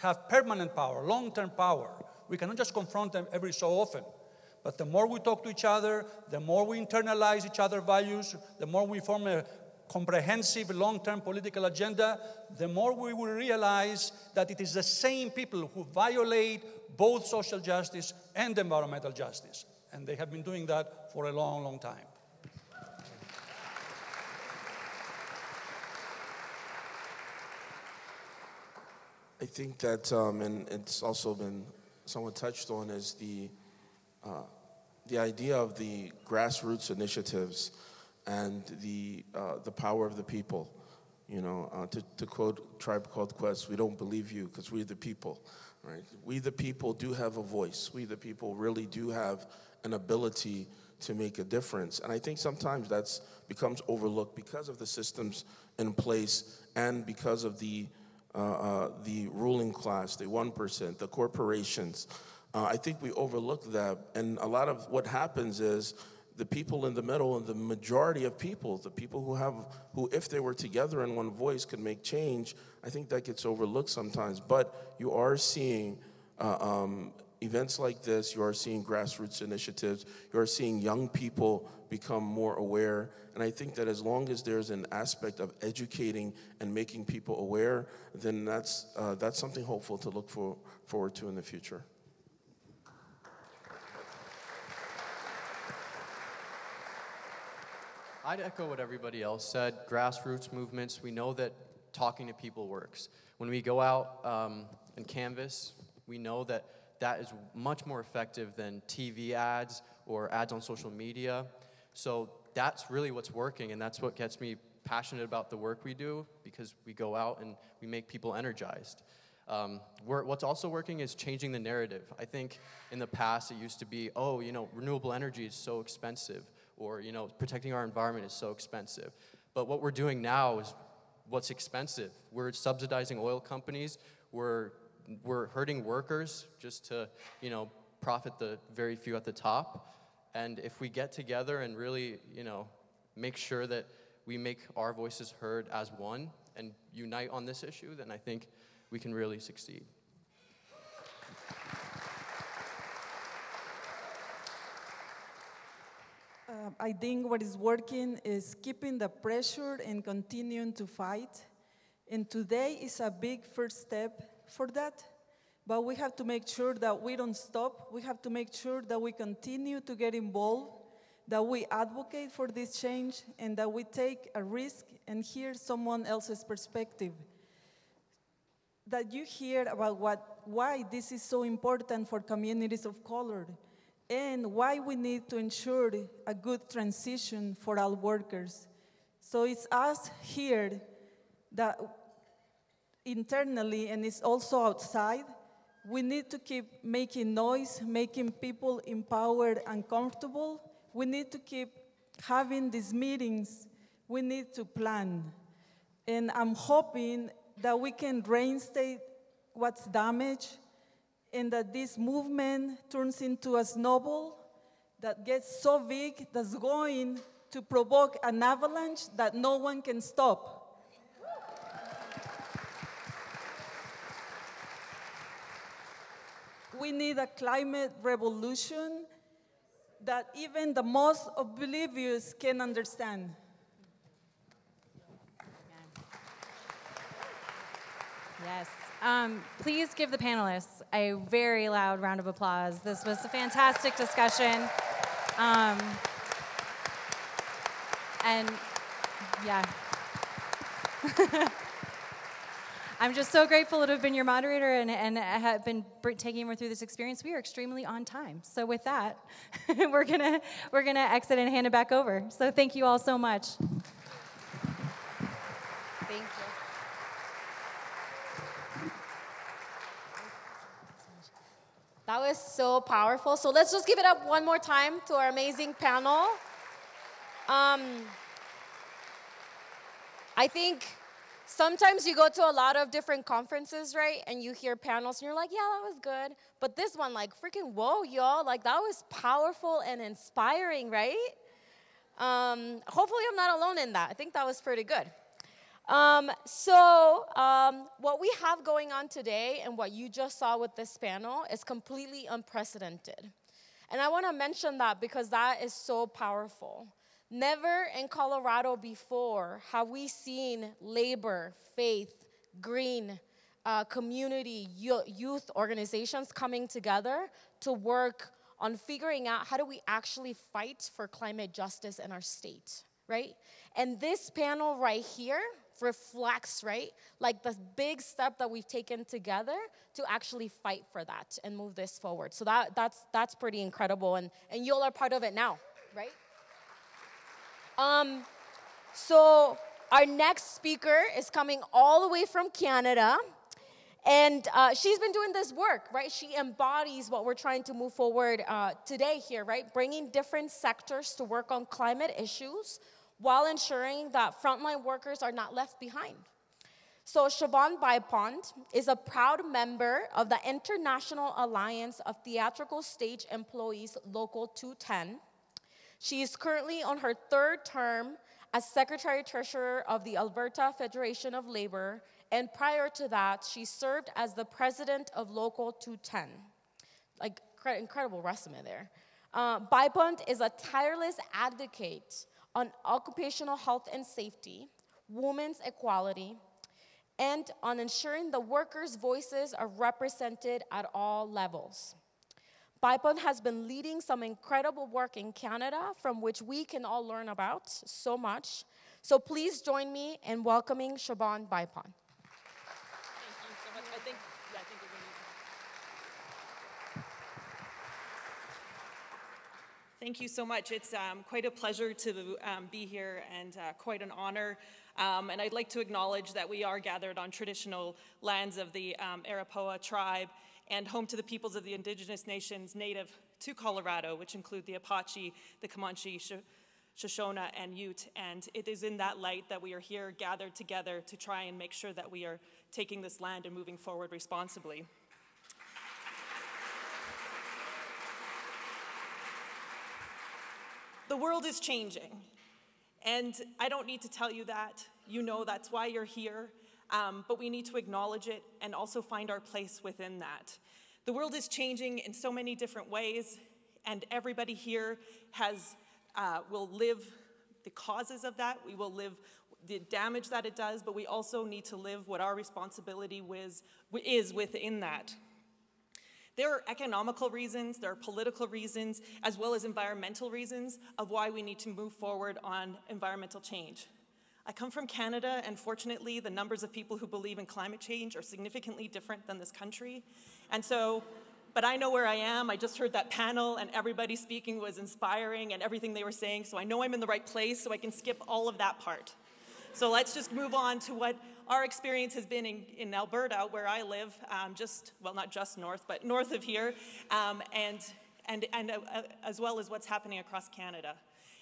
have permanent power, long term power. We cannot just confront them every so often. But the more we talk to each other, the more we internalize each other's values, the more we form a comprehensive long-term political agenda, the more we will realize that it is the same people who violate both social justice and environmental justice. And they have been doing that for a long, long time. I think that, um, and it's also been somewhat touched on, is the uh, the idea of the grassroots initiatives and the, uh, the power of the people. You know, uh, to, to quote Tribe Called Quest, we don't believe you because we're the people, right? We the people do have a voice. We the people really do have an ability to make a difference. And I think sometimes that's becomes overlooked because of the systems in place and because of the uh, uh, the ruling class, the one percent, the corporations. Uh, I think we overlook that, and a lot of what happens is the people in the middle and the majority of people, the people who have, who if they were together in one voice could make change, I think that gets overlooked sometimes. But you are seeing uh, um, events like this, you are seeing grassroots initiatives, you are seeing young people become more aware. And I think that as long as there's an aspect of educating and making people aware, then that's, uh, that's something hopeful to look for, forward to in the future. I'd echo what everybody else said. Grassroots movements, we know that talking to people works. When we go out um, and canvas, we know that that is much more effective than TV ads or ads on social media. So that's really what's working, and that's what gets me passionate about the work we do because we go out and we make people energized. Um, what's also working is changing the narrative. I think in the past it used to be, oh, you know, renewable energy is so expensive or you know protecting our environment is so expensive. But what we're doing now is what's expensive. We're subsidizing oil companies. We're we're hurting workers just to you know profit the very few at the top. And if we get together and really you know make sure that we make our voices heard as one and unite on this issue then i think we can really succeed Uh, I think what is working is keeping the pressure and continuing to fight. And today is a big first step for that. But we have to make sure that we don't stop. We have to make sure that we continue to get involved, that we advocate for this change, and that we take a risk and hear someone else's perspective. That you hear about what, why this is so important for communities of color and why we need to ensure a good transition for all workers. So it's us here that internally and it's also outside, we need to keep making noise, making people empowered and comfortable. We need to keep having these meetings. We need to plan. And I'm hoping that we can reinstate what's damaged and that this movement turns into a snowball that gets so big that's going to provoke an avalanche that no one can stop. We need a climate revolution that even the most oblivious can understand. Yes. Um, please give the panelists a very loud round of applause. This was a fantastic discussion. Um, and yeah. I'm just so grateful to have been your moderator and, and have been taking you through this experience. We are extremely on time. So with that, we're gonna we're gonna exit and hand it back over. So thank you all so much. That was so powerful. So let's just give it up one more time to our amazing panel. Um, I think sometimes you go to a lot of different conferences, right? And you hear panels and you're like, yeah, that was good. But this one, like, freaking whoa, y'all. Like, that was powerful and inspiring, right? Um, hopefully, I'm not alone in that. I think that was pretty good. Um, so, um, what we have going on today and what you just saw with this panel is completely unprecedented. And I want to mention that because that is so powerful. Never in Colorado before have we seen labor, faith, green, uh, community, youth organizations coming together to work on figuring out how do we actually fight for climate justice in our state, right? And this panel right here reflects, right? Like the big step that we've taken together to actually fight for that and move this forward. So that, that's, that's pretty incredible. And, and you all are part of it now, right? Um, so our next speaker is coming all the way from Canada. And uh, she's been doing this work, right? She embodies what we're trying to move forward uh, today here, right? Bringing different sectors to work on climate issues while ensuring that frontline workers are not left behind. So, Siobhan Vipond is a proud member of the International Alliance of Theatrical Stage Employees Local 210. She is currently on her third term as Secretary Treasurer of the Alberta Federation of Labor and prior to that, she served as the president of Local 210. Like, incredible resume there. Uh, Vipond is a tireless advocate on occupational health and safety, women's equality, and on ensuring the workers' voices are represented at all levels. Vipond has been leading some incredible work in Canada from which we can all learn about so much. So please join me in welcoming Siobhan Vipond. Thank you so much. It's um, quite a pleasure to um, be here and uh, quite an honor. Um, and I'd like to acknowledge that we are gathered on traditional lands of the um, Arapaho tribe and home to the peoples of the indigenous nations native to Colorado, which include the Apache, the Comanche, Shoshone, and Ute. And it is in that light that we are here gathered together to try and make sure that we are taking this land and moving forward responsibly. The world is changing. And I don't need to tell you that. You know that's why you're here. Um, but we need to acknowledge it and also find our place within that. The world is changing in so many different ways, and everybody here has, uh, will live the causes of that. We will live the damage that it does, but we also need to live what our responsibility is within that. There are economical reasons, there are political reasons, as well as environmental reasons of why we need to move forward on environmental change. I come from Canada, and fortunately, the numbers of people who believe in climate change are significantly different than this country. And so, but I know where I am. I just heard that panel, and everybody speaking was inspiring and everything they were saying, so I know I'm in the right place, so I can skip all of that part. So let's just move on to what our experience has been in, in Alberta, where I live, um, just, well, not just north, but north of here, um, and, and, and uh, uh, as well as what's happening across Canada.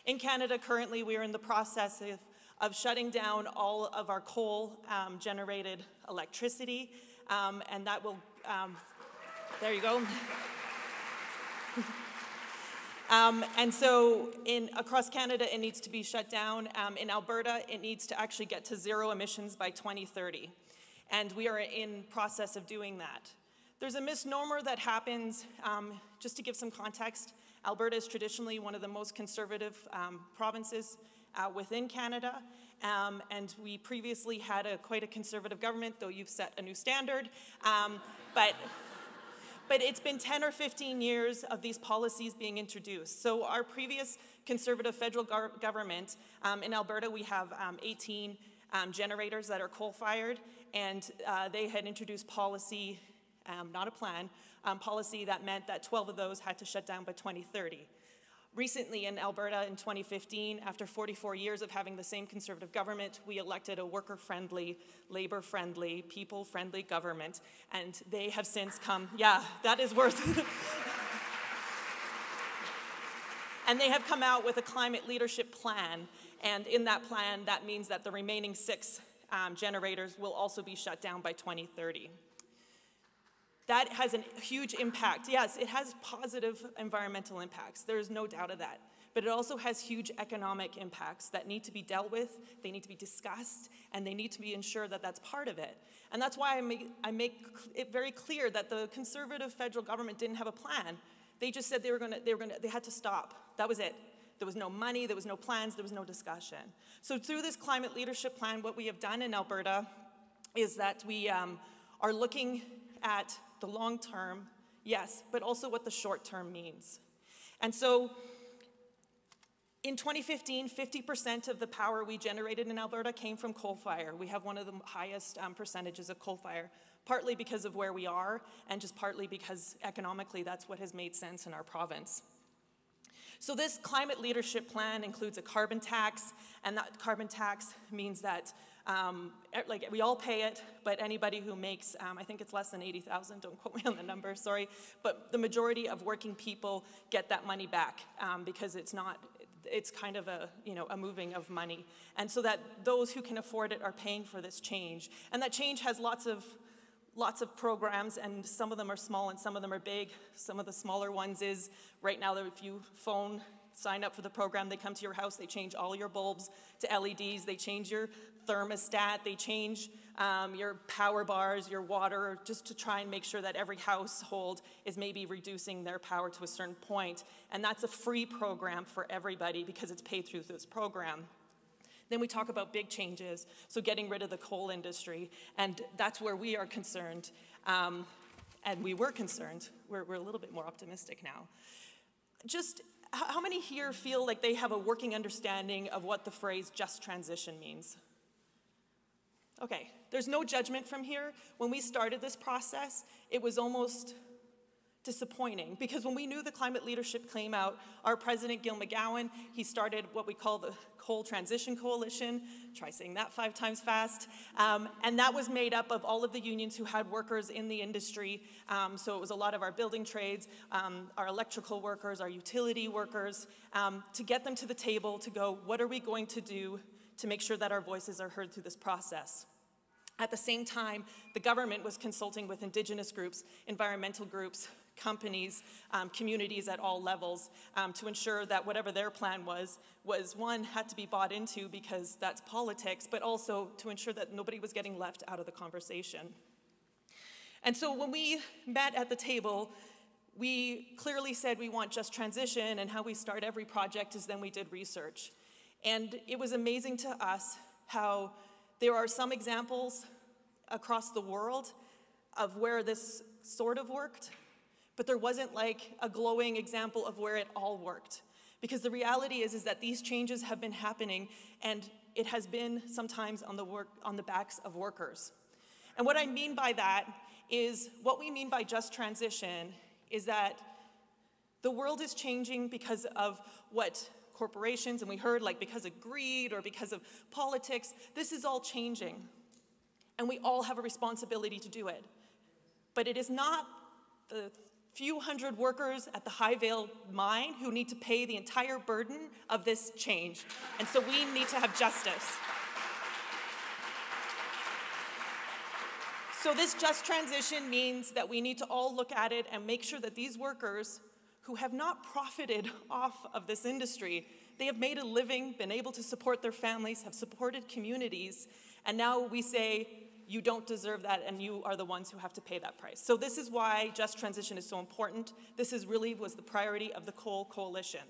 In Canada, currently, we are in the process of, of shutting down all of our coal um, generated electricity, um, and that will, um, there you go. Um, and so in, across Canada, it needs to be shut down. Um, in Alberta, it needs to actually get to zero emissions by 2030. And we are in process of doing that. There's a misnomer that happens, um, just to give some context, Alberta is traditionally one of the most conservative um, provinces uh, within Canada. Um, and we previously had a, quite a conservative government, though you've set a new standard. Um, but but it's been 10 or 15 years of these policies being introduced. So our previous conservative federal government, um, in Alberta we have um, 18 um, generators that are coal-fired, and uh, they had introduced policy, um, not a plan, um, policy that meant that 12 of those had to shut down by 2030. Recently in Alberta in 2015, after 44 years of having the same conservative government, we elected a worker friendly, labor friendly, people friendly government. And they have since come, yeah, that is worth And they have come out with a climate leadership plan. And in that plan, that means that the remaining six um, generators will also be shut down by 2030. That has a huge impact. Yes, it has positive environmental impacts. There is no doubt of that. But it also has huge economic impacts that need to be dealt with, they need to be discussed, and they need to be ensured that that's part of it. And that's why I make, I make it very clear that the conservative federal government didn't have a plan. They just said they were gonna, they were gonna, they had to stop. That was it. There was no money, there was no plans, there was no discussion. So through this climate leadership plan, what we have done in Alberta is that we um, are looking at the long term, yes, but also what the short term means. And so in 2015, 50% of the power we generated in Alberta came from coal fire. We have one of the highest um, percentages of coal fire, partly because of where we are, and just partly because economically that's what has made sense in our province. So this climate leadership plan includes a carbon tax, and that carbon tax means that um, like we all pay it, but anybody who makes, um, I think it's less than 80,000, don't quote me on the number, sorry, but the majority of working people get that money back um, because it's not, it's kind of a, you know, a moving of money. And so that those who can afford it are paying for this change. And that change has lots of lots of programs and some of them are small and some of them are big. Some of the smaller ones is right now that if you phone sign up for the program, they come to your house, they change all your bulbs to LEDs, they change your thermostat, they change um, your power bars, your water, just to try and make sure that every household is maybe reducing their power to a certain point. And that's a free program for everybody because it's paid through this program. Then we talk about big changes, so getting rid of the coal industry, and that's where we are concerned. Um, and we were concerned. We're, we're a little bit more optimistic now. Just how many here feel like they have a working understanding of what the phrase just transition means? Okay, there's no judgment from here. When we started this process, it was almost disappointing because when we knew the climate leadership came out, our president, Gil McGowan, he started what we call the Coal Transition Coalition. Try saying that five times fast. Um, and that was made up of all of the unions who had workers in the industry. Um, so it was a lot of our building trades, um, our electrical workers, our utility workers, um, to get them to the table to go, what are we going to do to make sure that our voices are heard through this process? At the same time, the government was consulting with indigenous groups, environmental groups, companies, um, communities at all levels um, to ensure that whatever their plan was, was one, had to be bought into because that's politics, but also to ensure that nobody was getting left out of the conversation. And so when we met at the table, we clearly said we want just transition, and how we start every project is then we did research. And it was amazing to us how there are some examples across the world of where this sort of worked, but there wasn't like a glowing example of where it all worked. Because the reality is, is that these changes have been happening and it has been sometimes on the, work, on the backs of workers. And what I mean by that is what we mean by just transition is that the world is changing because of what corporations, and we heard like because of greed or because of politics, this is all changing. And we all have a responsibility to do it. But it is not the few hundred workers at the Highvale mine who need to pay the entire burden of this change. And so we need to have justice. So this just transition means that we need to all look at it and make sure that these workers who have not profited off of this industry. They have made a living, been able to support their families, have supported communities, and now we say, you don't deserve that and you are the ones who have to pay that price. So this is why just transition is so important. This is really was the priority of the Coal Coalition.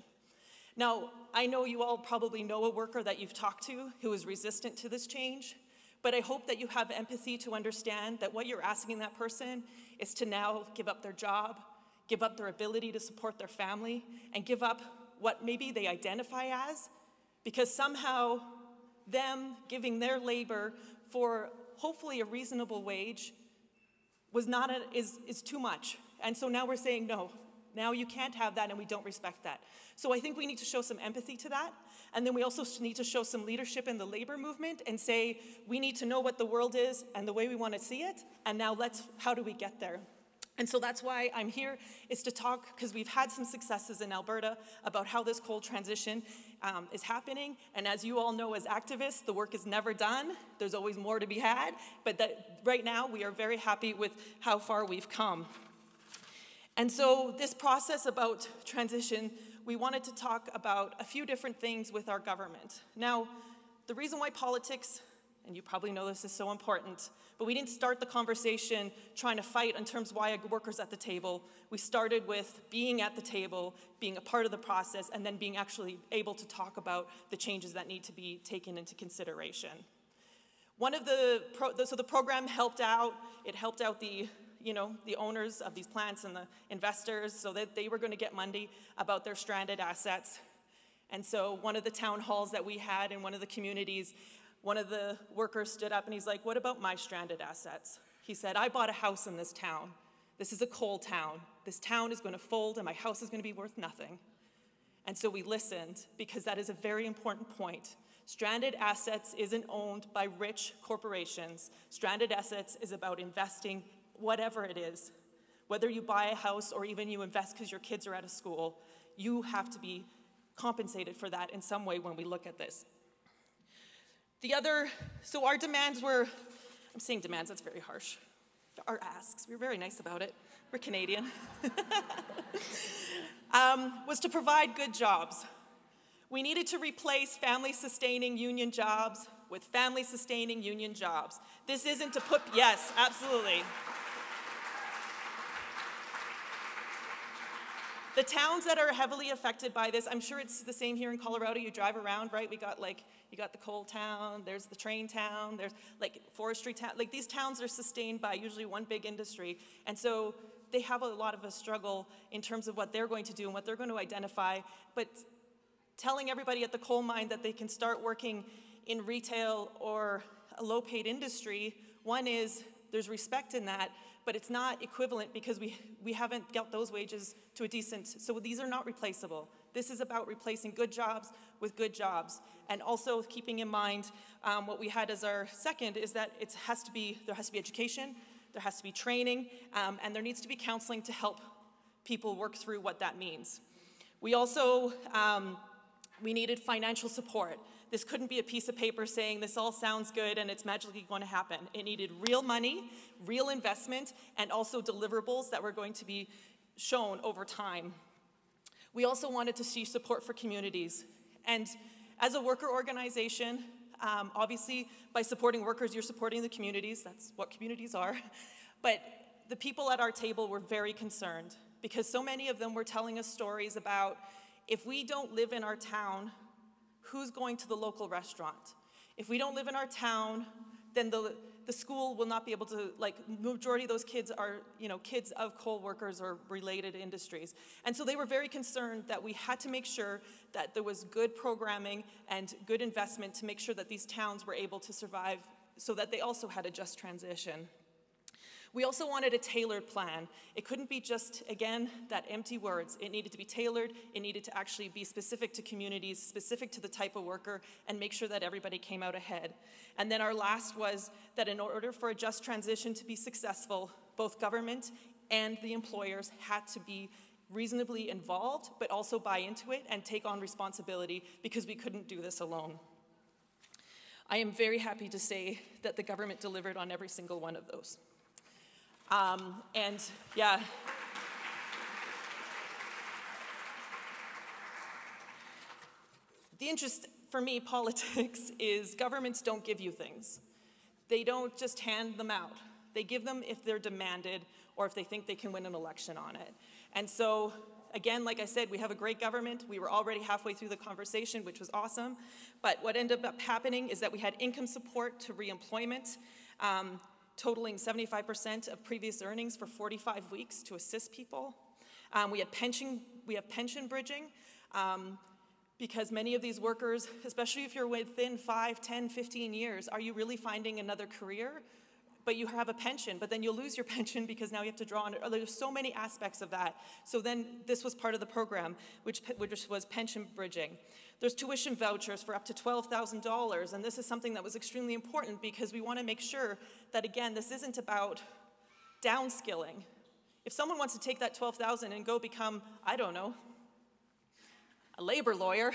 Now, I know you all probably know a worker that you've talked to who is resistant to this change, but I hope that you have empathy to understand that what you're asking that person is to now give up their job, give up their ability to support their family, and give up what maybe they identify as, because somehow them giving their labor for hopefully a reasonable wage was not a, is, is too much. And so now we're saying no. Now you can't have that and we don't respect that. So I think we need to show some empathy to that. And then we also need to show some leadership in the labor movement and say we need to know what the world is and the way we want to see it. And now let's, how do we get there? And so that's why I'm here, is to talk, because we've had some successes in Alberta about how this coal transition um, is happening. And as you all know as activists, the work is never done. There's always more to be had. But that right now, we are very happy with how far we've come. And so this process about transition, we wanted to talk about a few different things with our government. Now, the reason why politics and you probably know this is so important, but we didn't start the conversation trying to fight in terms of why a worker's at the table. We started with being at the table, being a part of the process, and then being actually able to talk about the changes that need to be taken into consideration. One of the, so the program helped out, it helped out the you know, the owners of these plants and the investors so that they were going to get money about their stranded assets. And so one of the town halls that we had in one of the communities, one of the workers stood up and he's like, What about my stranded assets? He said, I bought a house in this town. This is a coal town. This town is going to fold and my house is going to be worth nothing. And so we listened because that is a very important point. Stranded assets isn't owned by rich corporations. Stranded assets is about investing whatever it is. Whether you buy a house or even you invest because your kids are out of school, you have to be compensated for that in some way when we look at this. The other, so our demands were, I'm saying demands, that's very harsh. Our asks, we were very nice about it. We're Canadian. um, was to provide good jobs. We needed to replace family sustaining union jobs with family sustaining union jobs. This isn't to put, yes, absolutely. The towns that are heavily affected by this, I'm sure it's the same here in Colorado. You drive around, right? We got like, you got the coal town, there's the train town, there's like forestry town. Like these towns are sustained by usually one big industry. And so they have a lot of a struggle in terms of what they're going to do and what they're going to identify. But telling everybody at the coal mine that they can start working in retail or a low paid industry, one is there's respect in that, but it's not equivalent because we, we haven't got those wages to a decent, so these are not replaceable. This is about replacing good jobs with good jobs. And also keeping in mind um, what we had as our second is that it has to be, there has to be education, there has to be training, um, and there needs to be counseling to help people work through what that means. We also, um, we needed financial support. This couldn't be a piece of paper saying this all sounds good and it's magically going to happen. It needed real money, real investment, and also deliverables that were going to be shown over time. We also wanted to see support for communities. And as a worker organization, um, obviously by supporting workers, you're supporting the communities. That's what communities are. But the people at our table were very concerned because so many of them were telling us stories about if we don't live in our town, who's going to the local restaurant? If we don't live in our town, then the, the school will not be able to, like, majority of those kids are, you know, kids of coal workers or related industries. And so they were very concerned that we had to make sure that there was good programming and good investment to make sure that these towns were able to survive so that they also had a just transition. We also wanted a tailored plan. It couldn't be just, again, that empty words. It needed to be tailored. It needed to actually be specific to communities, specific to the type of worker, and make sure that everybody came out ahead. And then our last was that in order for a just transition to be successful, both government and the employers had to be reasonably involved, but also buy into it and take on responsibility because we couldn't do this alone. I am very happy to say that the government delivered on every single one of those. Um, and yeah. The interest for me, politics, is governments don't give you things. They don't just hand them out. They give them if they're demanded or if they think they can win an election on it. And so, again, like I said, we have a great government. We were already halfway through the conversation, which was awesome. But what ended up happening is that we had income support to reemployment. Um, totaling 75% of previous earnings for 45 weeks to assist people. Um, we, had pension, we have pension bridging um, because many of these workers, especially if you're within 5, 10, 15 years, are you really finding another career? But you have a pension, but then you'll lose your pension because now you have to draw on it. There's so many aspects of that. So then this was part of the program, which, which was pension bridging. There's tuition vouchers for up to $12,000, and this is something that was extremely important because we want to make sure that, again, this isn't about downskilling. If someone wants to take that 12,000 and go become, I don't know, a labor lawyer,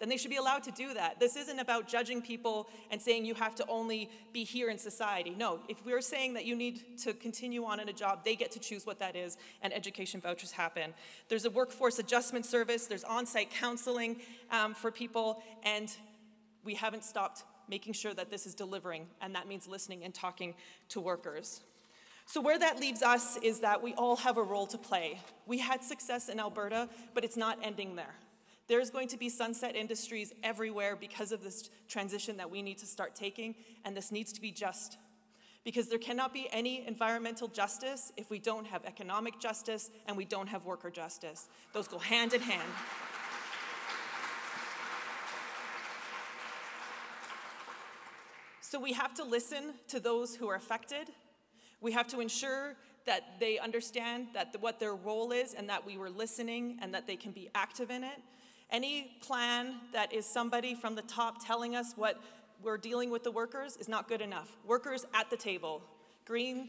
then they should be allowed to do that. This isn't about judging people and saying you have to only be here in society. No, if we're saying that you need to continue on in a job, they get to choose what that is, and education vouchers happen. There's a workforce adjustment service, there's on site counseling um, for people, and we haven't stopped making sure that this is delivering, and that means listening and talking to workers. So, where that leaves us is that we all have a role to play. We had success in Alberta, but it's not ending there. There's going to be sunset industries everywhere because of this transition that we need to start taking, and this needs to be just. Because there cannot be any environmental justice if we don't have economic justice and we don't have worker justice. Those go hand in hand. So we have to listen to those who are affected. We have to ensure that they understand that the, what their role is and that we were listening and that they can be active in it. Any plan that is somebody from the top telling us what we're dealing with the workers is not good enough. Workers at the table, green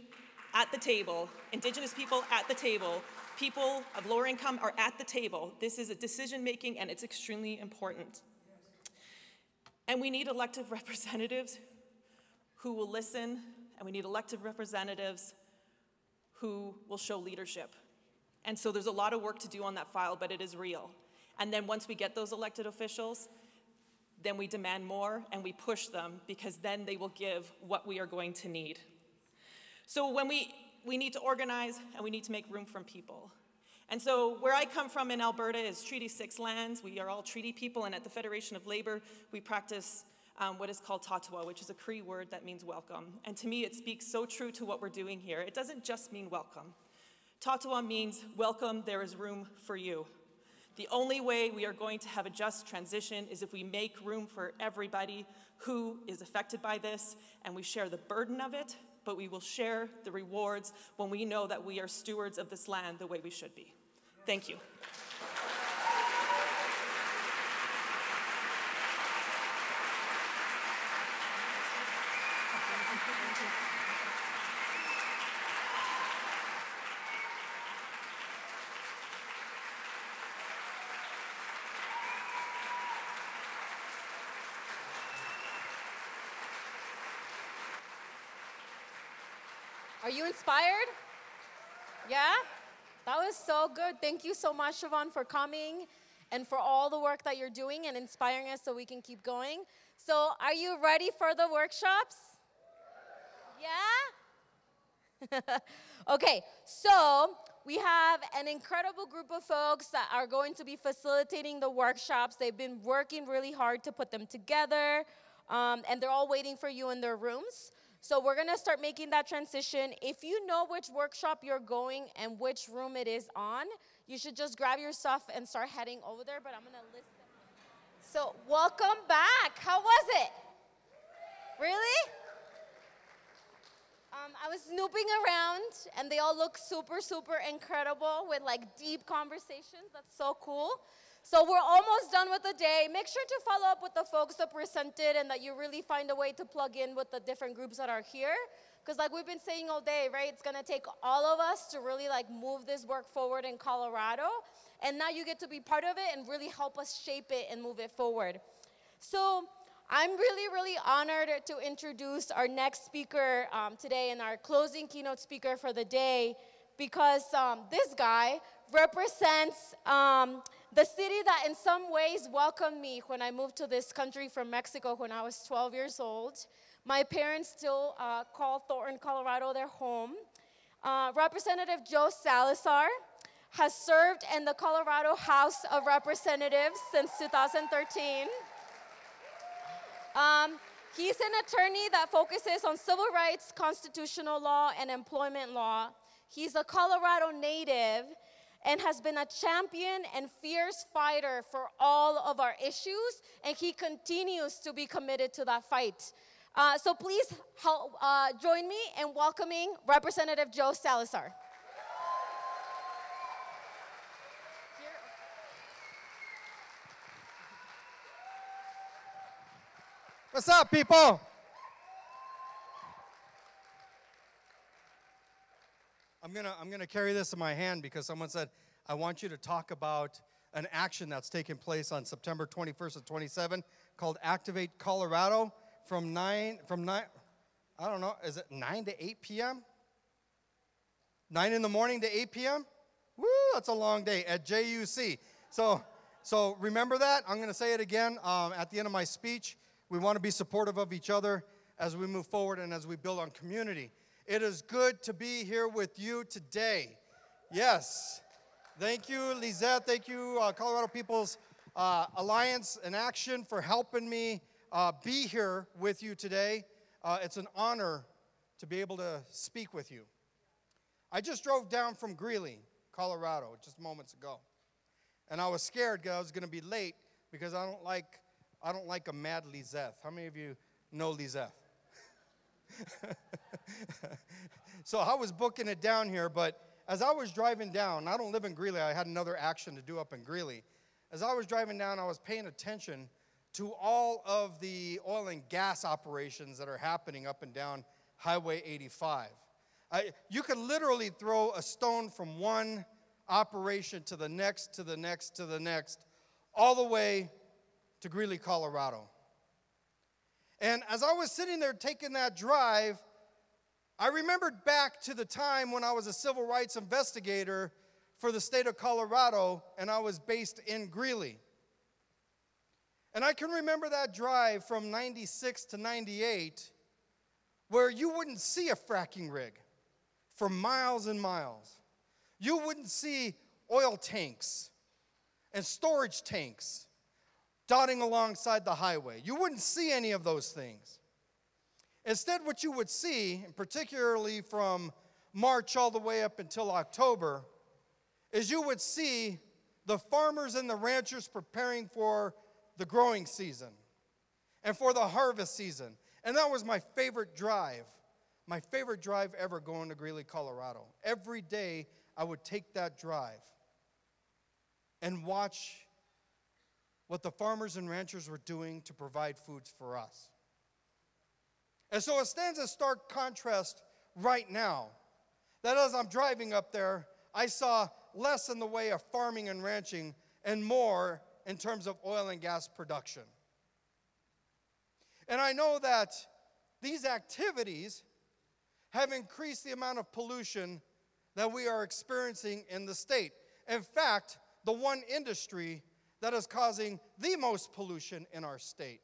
at the table, indigenous people at the table, people of lower income are at the table. This is a decision making and it's extremely important. And we need elected representatives who will listen, and we need elected representatives who will show leadership. And so there's a lot of work to do on that file, but it is real. And then once we get those elected officials, then we demand more and we push them because then they will give what we are going to need. So when we, we need to organize and we need to make room from people. And so where I come from in Alberta is Treaty 6 lands. We are all treaty people, and at the Federation of Labor, we practice um, what is called Tatawa, which is a Cree word that means welcome. And to me, it speaks so true to what we're doing here. It doesn't just mean welcome. Tatawa means welcome, there is room for you. The only way we are going to have a just transition is if we make room for everybody who is affected by this and we share the burden of it, but we will share the rewards when we know that we are stewards of this land the way we should be. Thank you. You inspired? Yeah? That was so good. Thank you so much, Siobhan, for coming and for all the work that you're doing and inspiring us so we can keep going. So, are you ready for the workshops? Yeah? okay, so we have an incredible group of folks that are going to be facilitating the workshops. They've been working really hard to put them together, um, and they're all waiting for you in their rooms. So we're gonna start making that transition. If you know which workshop you're going and which room it is on, you should just grab your stuff and start heading over there, but I'm gonna list them. So welcome back. How was it? Really? Um, I was snooping around and they all look super, super incredible with like deep conversations. That's so cool. So we're almost done with the day. Make sure to follow up with the folks that presented and that you really find a way to plug in with the different groups that are here. Because like we've been saying all day, right? It's gonna take all of us to really like move this work forward in Colorado. And now you get to be part of it and really help us shape it and move it forward. So I'm really, really honored to introduce our next speaker um, today and our closing keynote speaker for the day because um, this guy represents um, the city that in some ways welcomed me when I moved to this country from Mexico when I was 12 years old. My parents still uh, call Thornton, Colorado their home. Uh, Representative Joe Salazar has served in the Colorado House of Representatives since 2013. Um, he's an attorney that focuses on civil rights, constitutional law, and employment law. He's a Colorado native and has been a champion and fierce fighter for all of our issues, and he continues to be committed to that fight. Uh, so please help, uh, join me in welcoming Representative Joe Salazar. What's up, people? I'm gonna, I'm gonna carry this in my hand because someone said, I want you to talk about an action that's taking place on September 21st and 27 called Activate Colorado from 9, from 9, I don't know, is it 9 to 8 p.m.? 9 in the morning to 8 p.m.? Woo, that's a long day at JUC. So, so remember that. I'm going to say it again um, at the end of my speech. We want to be supportive of each other as we move forward and as we build on community. It is good to be here with you today. Yes. Thank you, Lizette. Thank you, uh, Colorado People's uh, Alliance and Action, for helping me uh, be here with you today. Uh, it's an honor to be able to speak with you. I just drove down from Greeley, Colorado, just moments ago, and I was scared because I was going to be late because I don't like I don't like a mad Lizeth. How many of you know Lizeth? so I was booking it down here, but as I was driving down, I don't live in Greeley, I had another action to do up in Greeley. as I was driving down, I was paying attention to all of the oil and gas operations that are happening up and down Highway 85. I, you could literally throw a stone from one operation to the next, to the next, to the next, all the way to Greeley, Colorado. And as I was sitting there taking that drive, I remembered back to the time when I was a civil rights investigator for the state of Colorado and I was based in Greeley. And I can remember that drive from 96 to 98 where you wouldn't see a fracking rig for miles and miles. You wouldn't see oil tanks and storage tanks dotting alongside the highway. You wouldn't see any of those things. Instead, what you would see, particularly from March all the way up until October, is you would see the farmers and the ranchers preparing for the growing season and for the harvest season. And that was my favorite drive, my favorite drive ever going to Greeley, Colorado. Every day I would take that drive and watch what the farmers and ranchers were doing to provide foods for us. And so it stands in stark contrast right now that as I'm driving up there, I saw less in the way of farming and ranching and more in terms of oil and gas production. And I know that these activities have increased the amount of pollution that we are experiencing in the state. In fact, the one industry that is causing the most pollution in our state.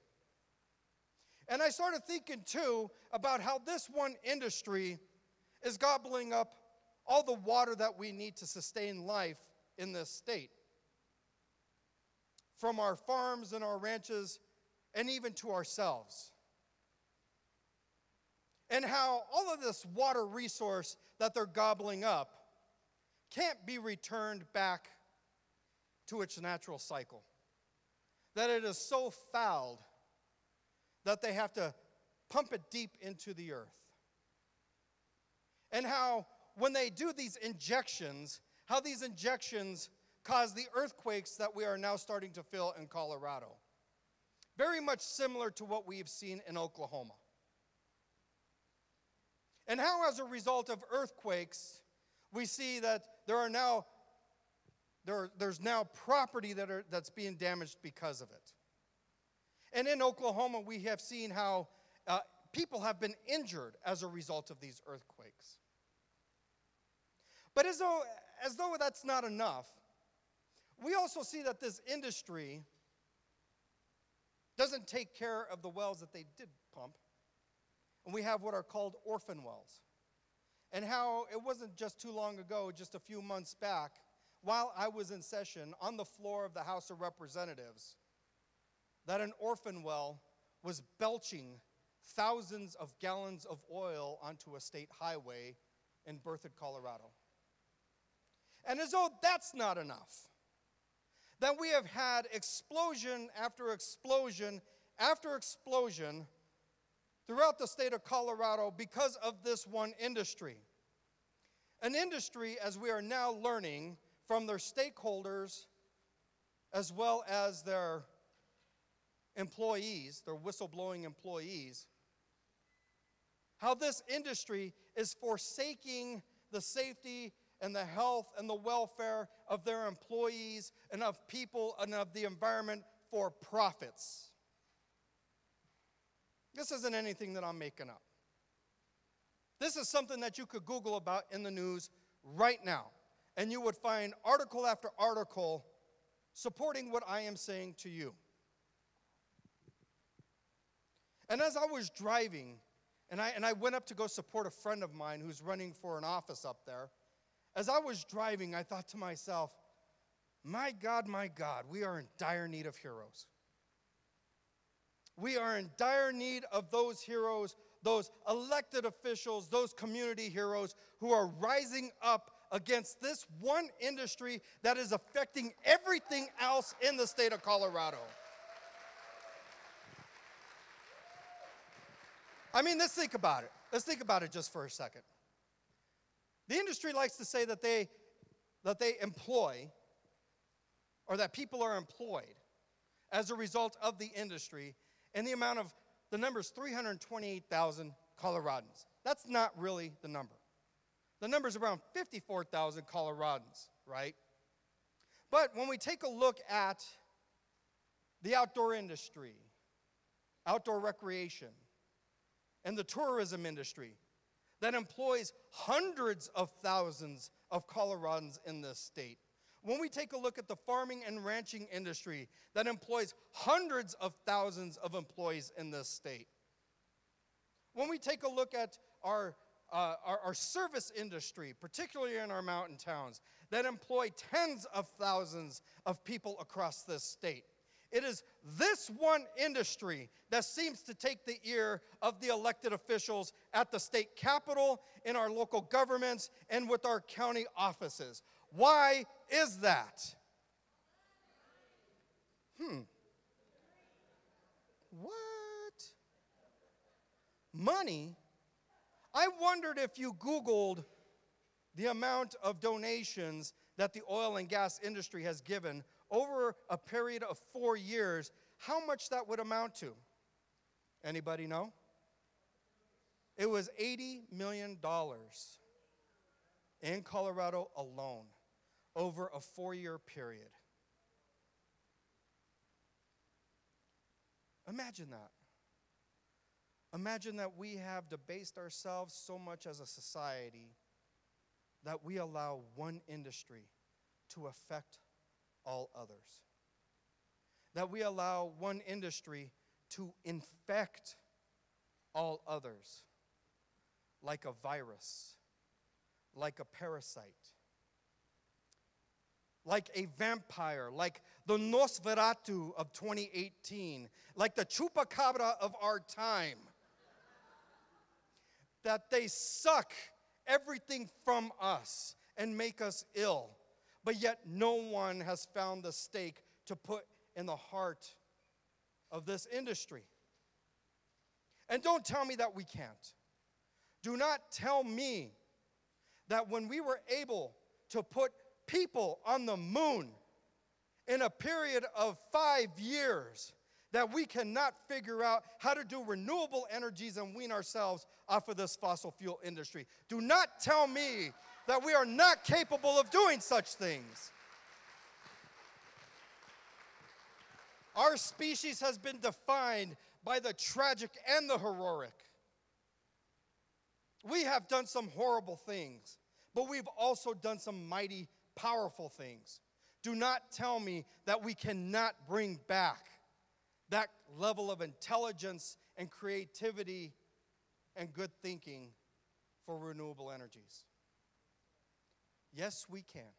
And I started thinking too about how this one industry is gobbling up all the water that we need to sustain life in this state. From our farms and our ranches, and even to ourselves. And how all of this water resource that they're gobbling up can't be returned back to its natural cycle. That it is so fouled that they have to pump it deep into the earth. And how, when they do these injections, how these injections cause the earthquakes that we are now starting to feel in Colorado. Very much similar to what we've seen in Oklahoma. And how, as a result of earthquakes, we see that there are now there, there's now property that are, that's being damaged because of it. And in Oklahoma, we have seen how uh, people have been injured as a result of these earthquakes. But as though, as though that's not enough, we also see that this industry doesn't take care of the wells that they did pump. And we have what are called orphan wells. And how it wasn't just too long ago, just a few months back, while I was in session on the floor of the House of Representatives, that an orphan well was belching thousands of gallons of oil onto a state highway in Berthoud, Colorado. And as though that's not enough, that we have had explosion after explosion after explosion throughout the state of Colorado because of this one industry. An industry, as we are now learning from their stakeholders as well as their employees, their whistleblowing employees, how this industry is forsaking the safety and the health and the welfare of their employees and of people and of the environment for profits. This isn't anything that I'm making up. This is something that you could Google about in the news right now, and you would find article after article supporting what I am saying to you. And as I was driving, and I, and I went up to go support a friend of mine who's running for an office up there, as I was driving, I thought to myself, my God, my God, we are in dire need of heroes. We are in dire need of those heroes, those elected officials, those community heroes who are rising up against this one industry that is affecting everything else in the state of Colorado. I mean, let's think about it. Let's think about it just for a second. The industry likes to say that they, that they employ or that people are employed as a result of the industry, and the amount of the number is 328,000 Coloradans. That's not really the number. The number is around 54,000 Coloradans, right? But when we take a look at the outdoor industry, outdoor recreation, and the tourism industry that employs hundreds of thousands of Coloradans in this state. When we take a look at the farming and ranching industry that employs hundreds of thousands of employees in this state. When we take a look at our, uh, our, our service industry, particularly in our mountain towns, that employ tens of thousands of people across this state. It is this one industry that seems to take the ear of the elected officials at the state capitol, in our local governments, and with our county offices. Why is that? Hmm. What? Money? I wondered if you Googled the amount of donations that the oil and gas industry has given over a period of four years, how much that would amount to. Anybody know? It was $80 million in Colorado alone over a four year period. Imagine that. Imagine that we have debased ourselves so much as a society that we allow one industry to affect all others. That we allow one industry to infect all others like a virus, like a parasite, like a vampire, like the Nosferatu of 2018, like the chupacabra of our time. That they suck everything from us and make us ill but yet no one has found the stake to put in the heart of this industry. And don't tell me that we can't. Do not tell me that when we were able to put people on the moon in a period of five years, that we cannot figure out how to do renewable energies and wean ourselves off of this fossil fuel industry. Do not tell me that we are not capable of doing such things. Our species has been defined by the tragic and the heroic. We have done some horrible things, but we've also done some mighty, powerful things. Do not tell me that we cannot bring back that level of intelligence and creativity and good thinking for renewable energies. Yes, we can.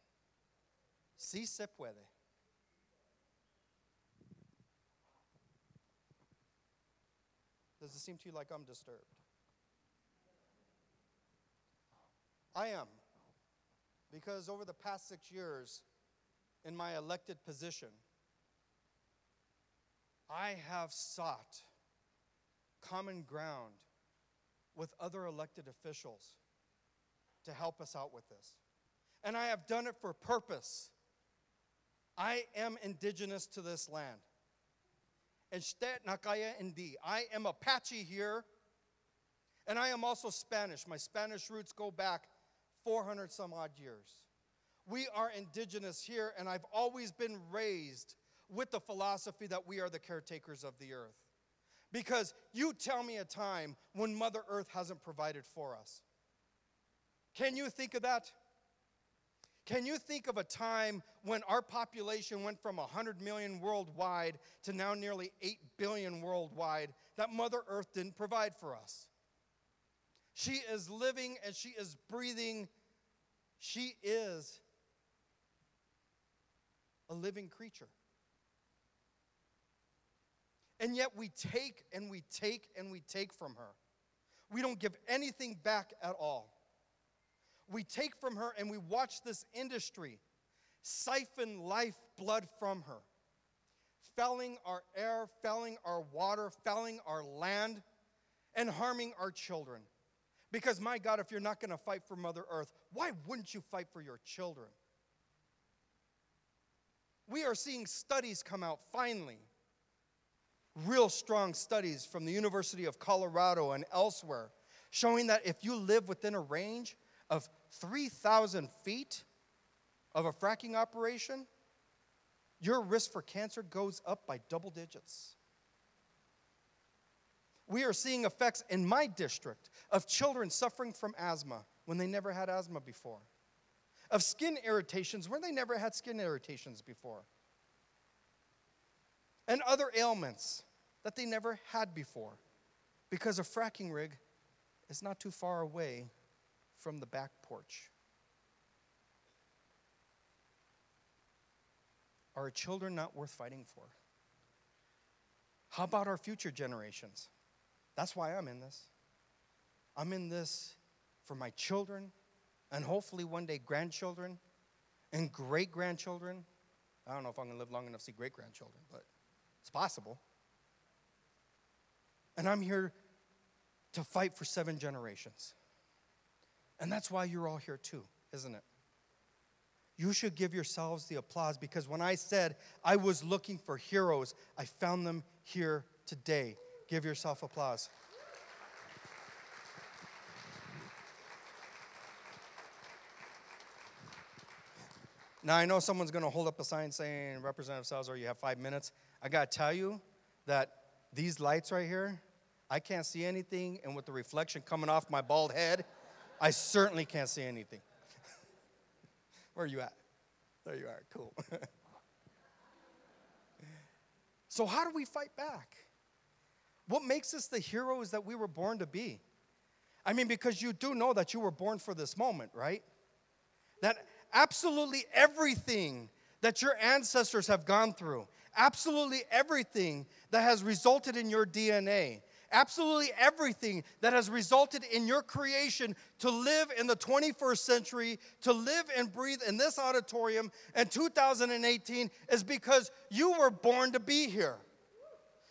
Sí se puede. Does it seem to you like I'm disturbed? I am. Because over the past six years, in my elected position, I have sought common ground with other elected officials to help us out with this and I have done it for purpose. I am indigenous to this land. And. I am Apache here, and I am also Spanish. My Spanish roots go back 400 some odd years. We are indigenous here, and I've always been raised with the philosophy that we are the caretakers of the earth. Because you tell me a time when Mother Earth hasn't provided for us. Can you think of that? Can you think of a time when our population went from 100 million worldwide to now nearly 8 billion worldwide that Mother Earth didn't provide for us? She is living and she is breathing. She is a living creature. And yet we take and we take and we take from her. We don't give anything back at all we take from her and we watch this industry siphon life blood from her, felling our air, felling our water, felling our land, and harming our children. Because, my God, if you're not going to fight for Mother Earth, why wouldn't you fight for your children? we are seeing studies come out finally. Real strong studies from the University of Colorado and elsewhere showing that if you live within a range of 3,000 feet of a fracking operation, your risk for cancer goes up by double digits. We are seeing effects in my district of children suffering from asthma when they never had asthma before, of skin irritations when they never had skin irritations before, and other ailments that they never had before because a fracking rig is not too far away from the back porch. Are our children not worth fighting for? How about our future generations? That's why I'm in this. I'm in this for my children and hopefully one day grandchildren and great grandchildren. I don't know if I'm to live long enough to see great grandchildren, but it's possible. And I'm here to fight for seven generations. And that's why you're all here too, isn't it? You should give yourselves the applause because when I said I was looking for heroes, I found them here today. Give yourself applause. Now, I know someone's going to hold up a sign saying, Representative Salazar, you have five minutes. I got to tell you that these lights right here, I can't see anything, and with the reflection coming off my bald head, I certainly can't see anything. Where are you at? There you are, cool. so, how do we fight back? What makes us the heroes that we were born to be? I mean, because you do know that you were born for this moment, right? That absolutely everything that your ancestors have gone through, absolutely everything that has resulted in your DNA, absolutely everything that has resulted in your creation to live in the 21st century, to live and breathe in this auditorium in 2018 is because you were born to be here.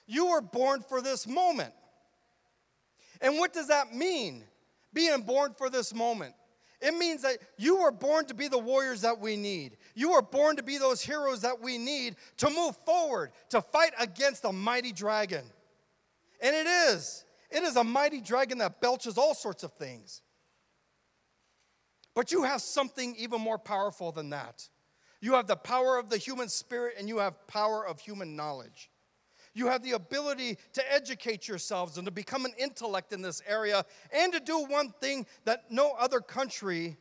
You were born for this moment. And what does that mean? Being born for this moment. It means that you were born to be the warriors that we need. You were born to be those heroes that we need to move forward, to fight against the mighty dragon. And it is. It is a mighty dragon that belches all sorts of things. But you have something even more powerful than that. You have the power of the human spirit and you have power of human knowledge. You have the ability to educate yourselves and to become an intellect in this area and to do one thing that no other country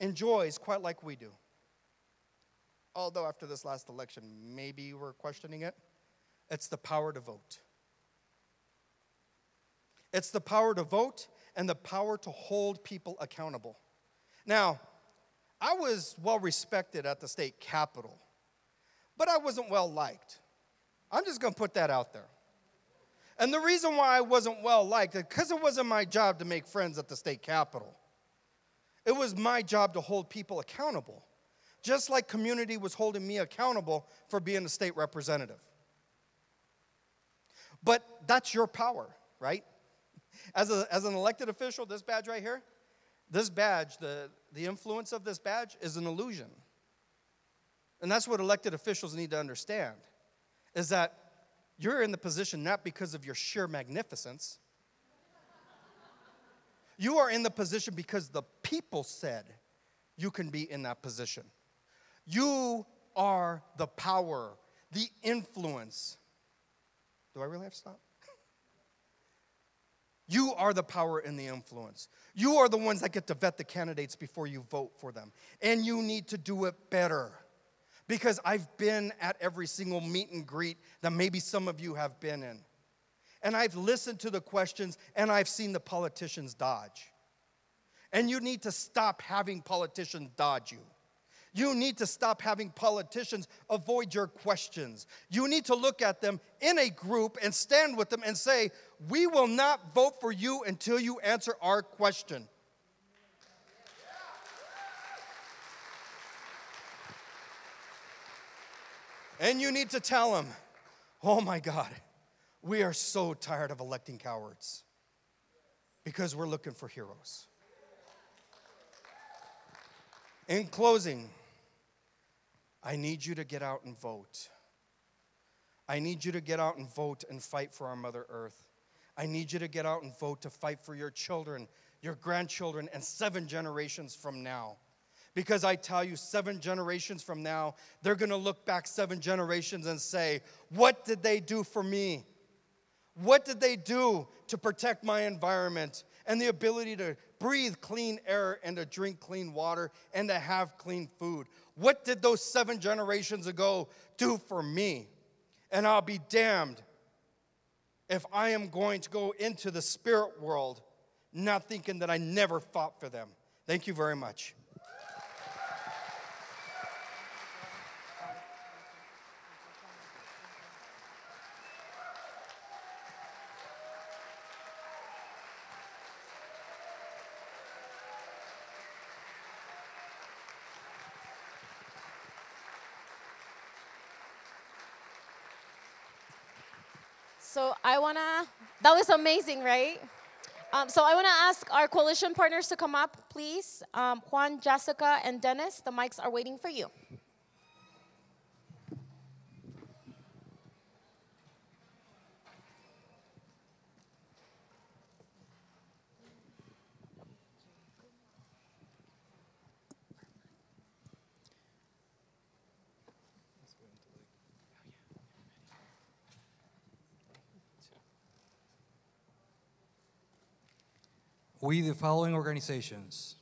enjoys quite like we do. Although, after this last election, maybe we're questioning it. It's the power to vote. It's the power to vote and the power to hold people accountable. Now, I was well respected at the state capitol, but I wasn't well liked. I'm just going to put that out there. And the reason why I wasn't well liked is because it wasn't my job to make friends at the state capitol. It was my job to hold people accountable, just like community was holding me accountable for being a state representative. But that's your power, right? As, a, as an elected official, this badge right here, this badge, the, the influence of this badge is an illusion. And that's what elected officials need to understand is that you're in the position not because of your sheer magnificence. You are in the position because the people said you can be in that position. You are the power, the influence, do I really have to stop? You are the power and the influence. You are the ones that get to vet the candidates before you vote for them. And you need to do it better. Because I've been at every single meet and greet that maybe some of you have been in. And I've listened to the questions and I've seen the politicians dodge. And you need to stop having politicians dodge you. You need to stop having politicians avoid your questions. You need to look at them in a group and stand with them and say, We will not vote for you until you answer our question. And you need to tell them, Oh my God, we are so tired of electing cowards because we're looking for heroes. In closing, I need you to get out and vote. I need you to get out and vote and fight for our Mother Earth. I need you to get out and vote to fight for your children, your grandchildren, and seven generations from now. Because I tell you, seven generations from now, they're gonna look back seven generations and say, What did they do for me? What did they do to protect my environment and the ability to breathe clean air and to drink clean water and to have clean food? What did those seven generations ago do for me? And I'll be damned if I am going to go into the spirit world not thinking that I never fought for them. Thank you very much. So I wanna, that was amazing, right? Um, so I wanna ask our coalition partners to come up, please. Um, Juan, Jessica, and Dennis, the mics are waiting for you. We, the following organizations.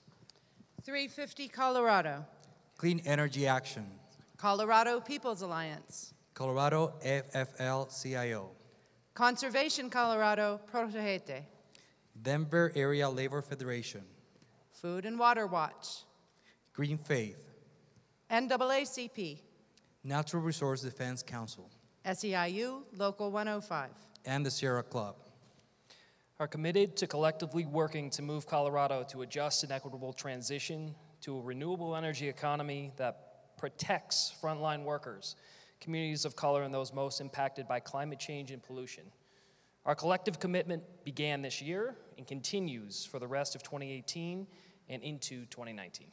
350 Colorado, Clean Energy Action, Colorado People's Alliance, Colorado AFL CIO, Conservation Colorado Protégete, Denver Area Labor Federation, Food and Water Watch, Green Faith, NAACP, Natural Resource Defense Council, SEIU Local 105. and the Sierra Club. Are committed to collectively working to move Colorado to a just and equitable transition to a renewable energy economy that protects frontline workers, communities of color, and those most impacted by climate change and pollution. Our collective commitment began this year and continues for the rest of 2018 and into 2019.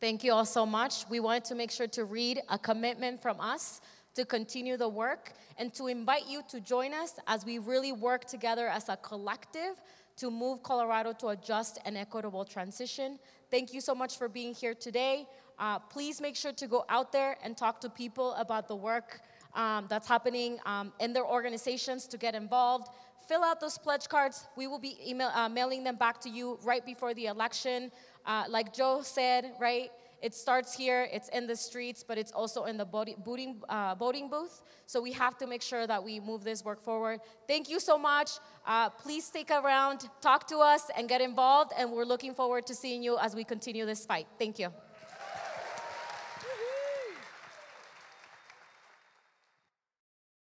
Thank you all so much. We wanted to make sure to read a commitment from us to continue the work and to invite you to join us as we really work together as a collective to move Colorado to a just and equitable transition. Thank you so much for being here today. Uh, please make sure to go out there and talk to people about the work um, that's happening um, in their organizations to get involved. Fill out those pledge cards. We will be email, uh, mailing them back to you right before the election. Uh, like Joe said, right? It starts here, it's in the streets, but it's also in the voting, uh, voting booth. So we have to make sure that we move this work forward. Thank you so much. Uh, please stick around, talk to us, and get involved. And we're looking forward to seeing you as we continue this fight. Thank you.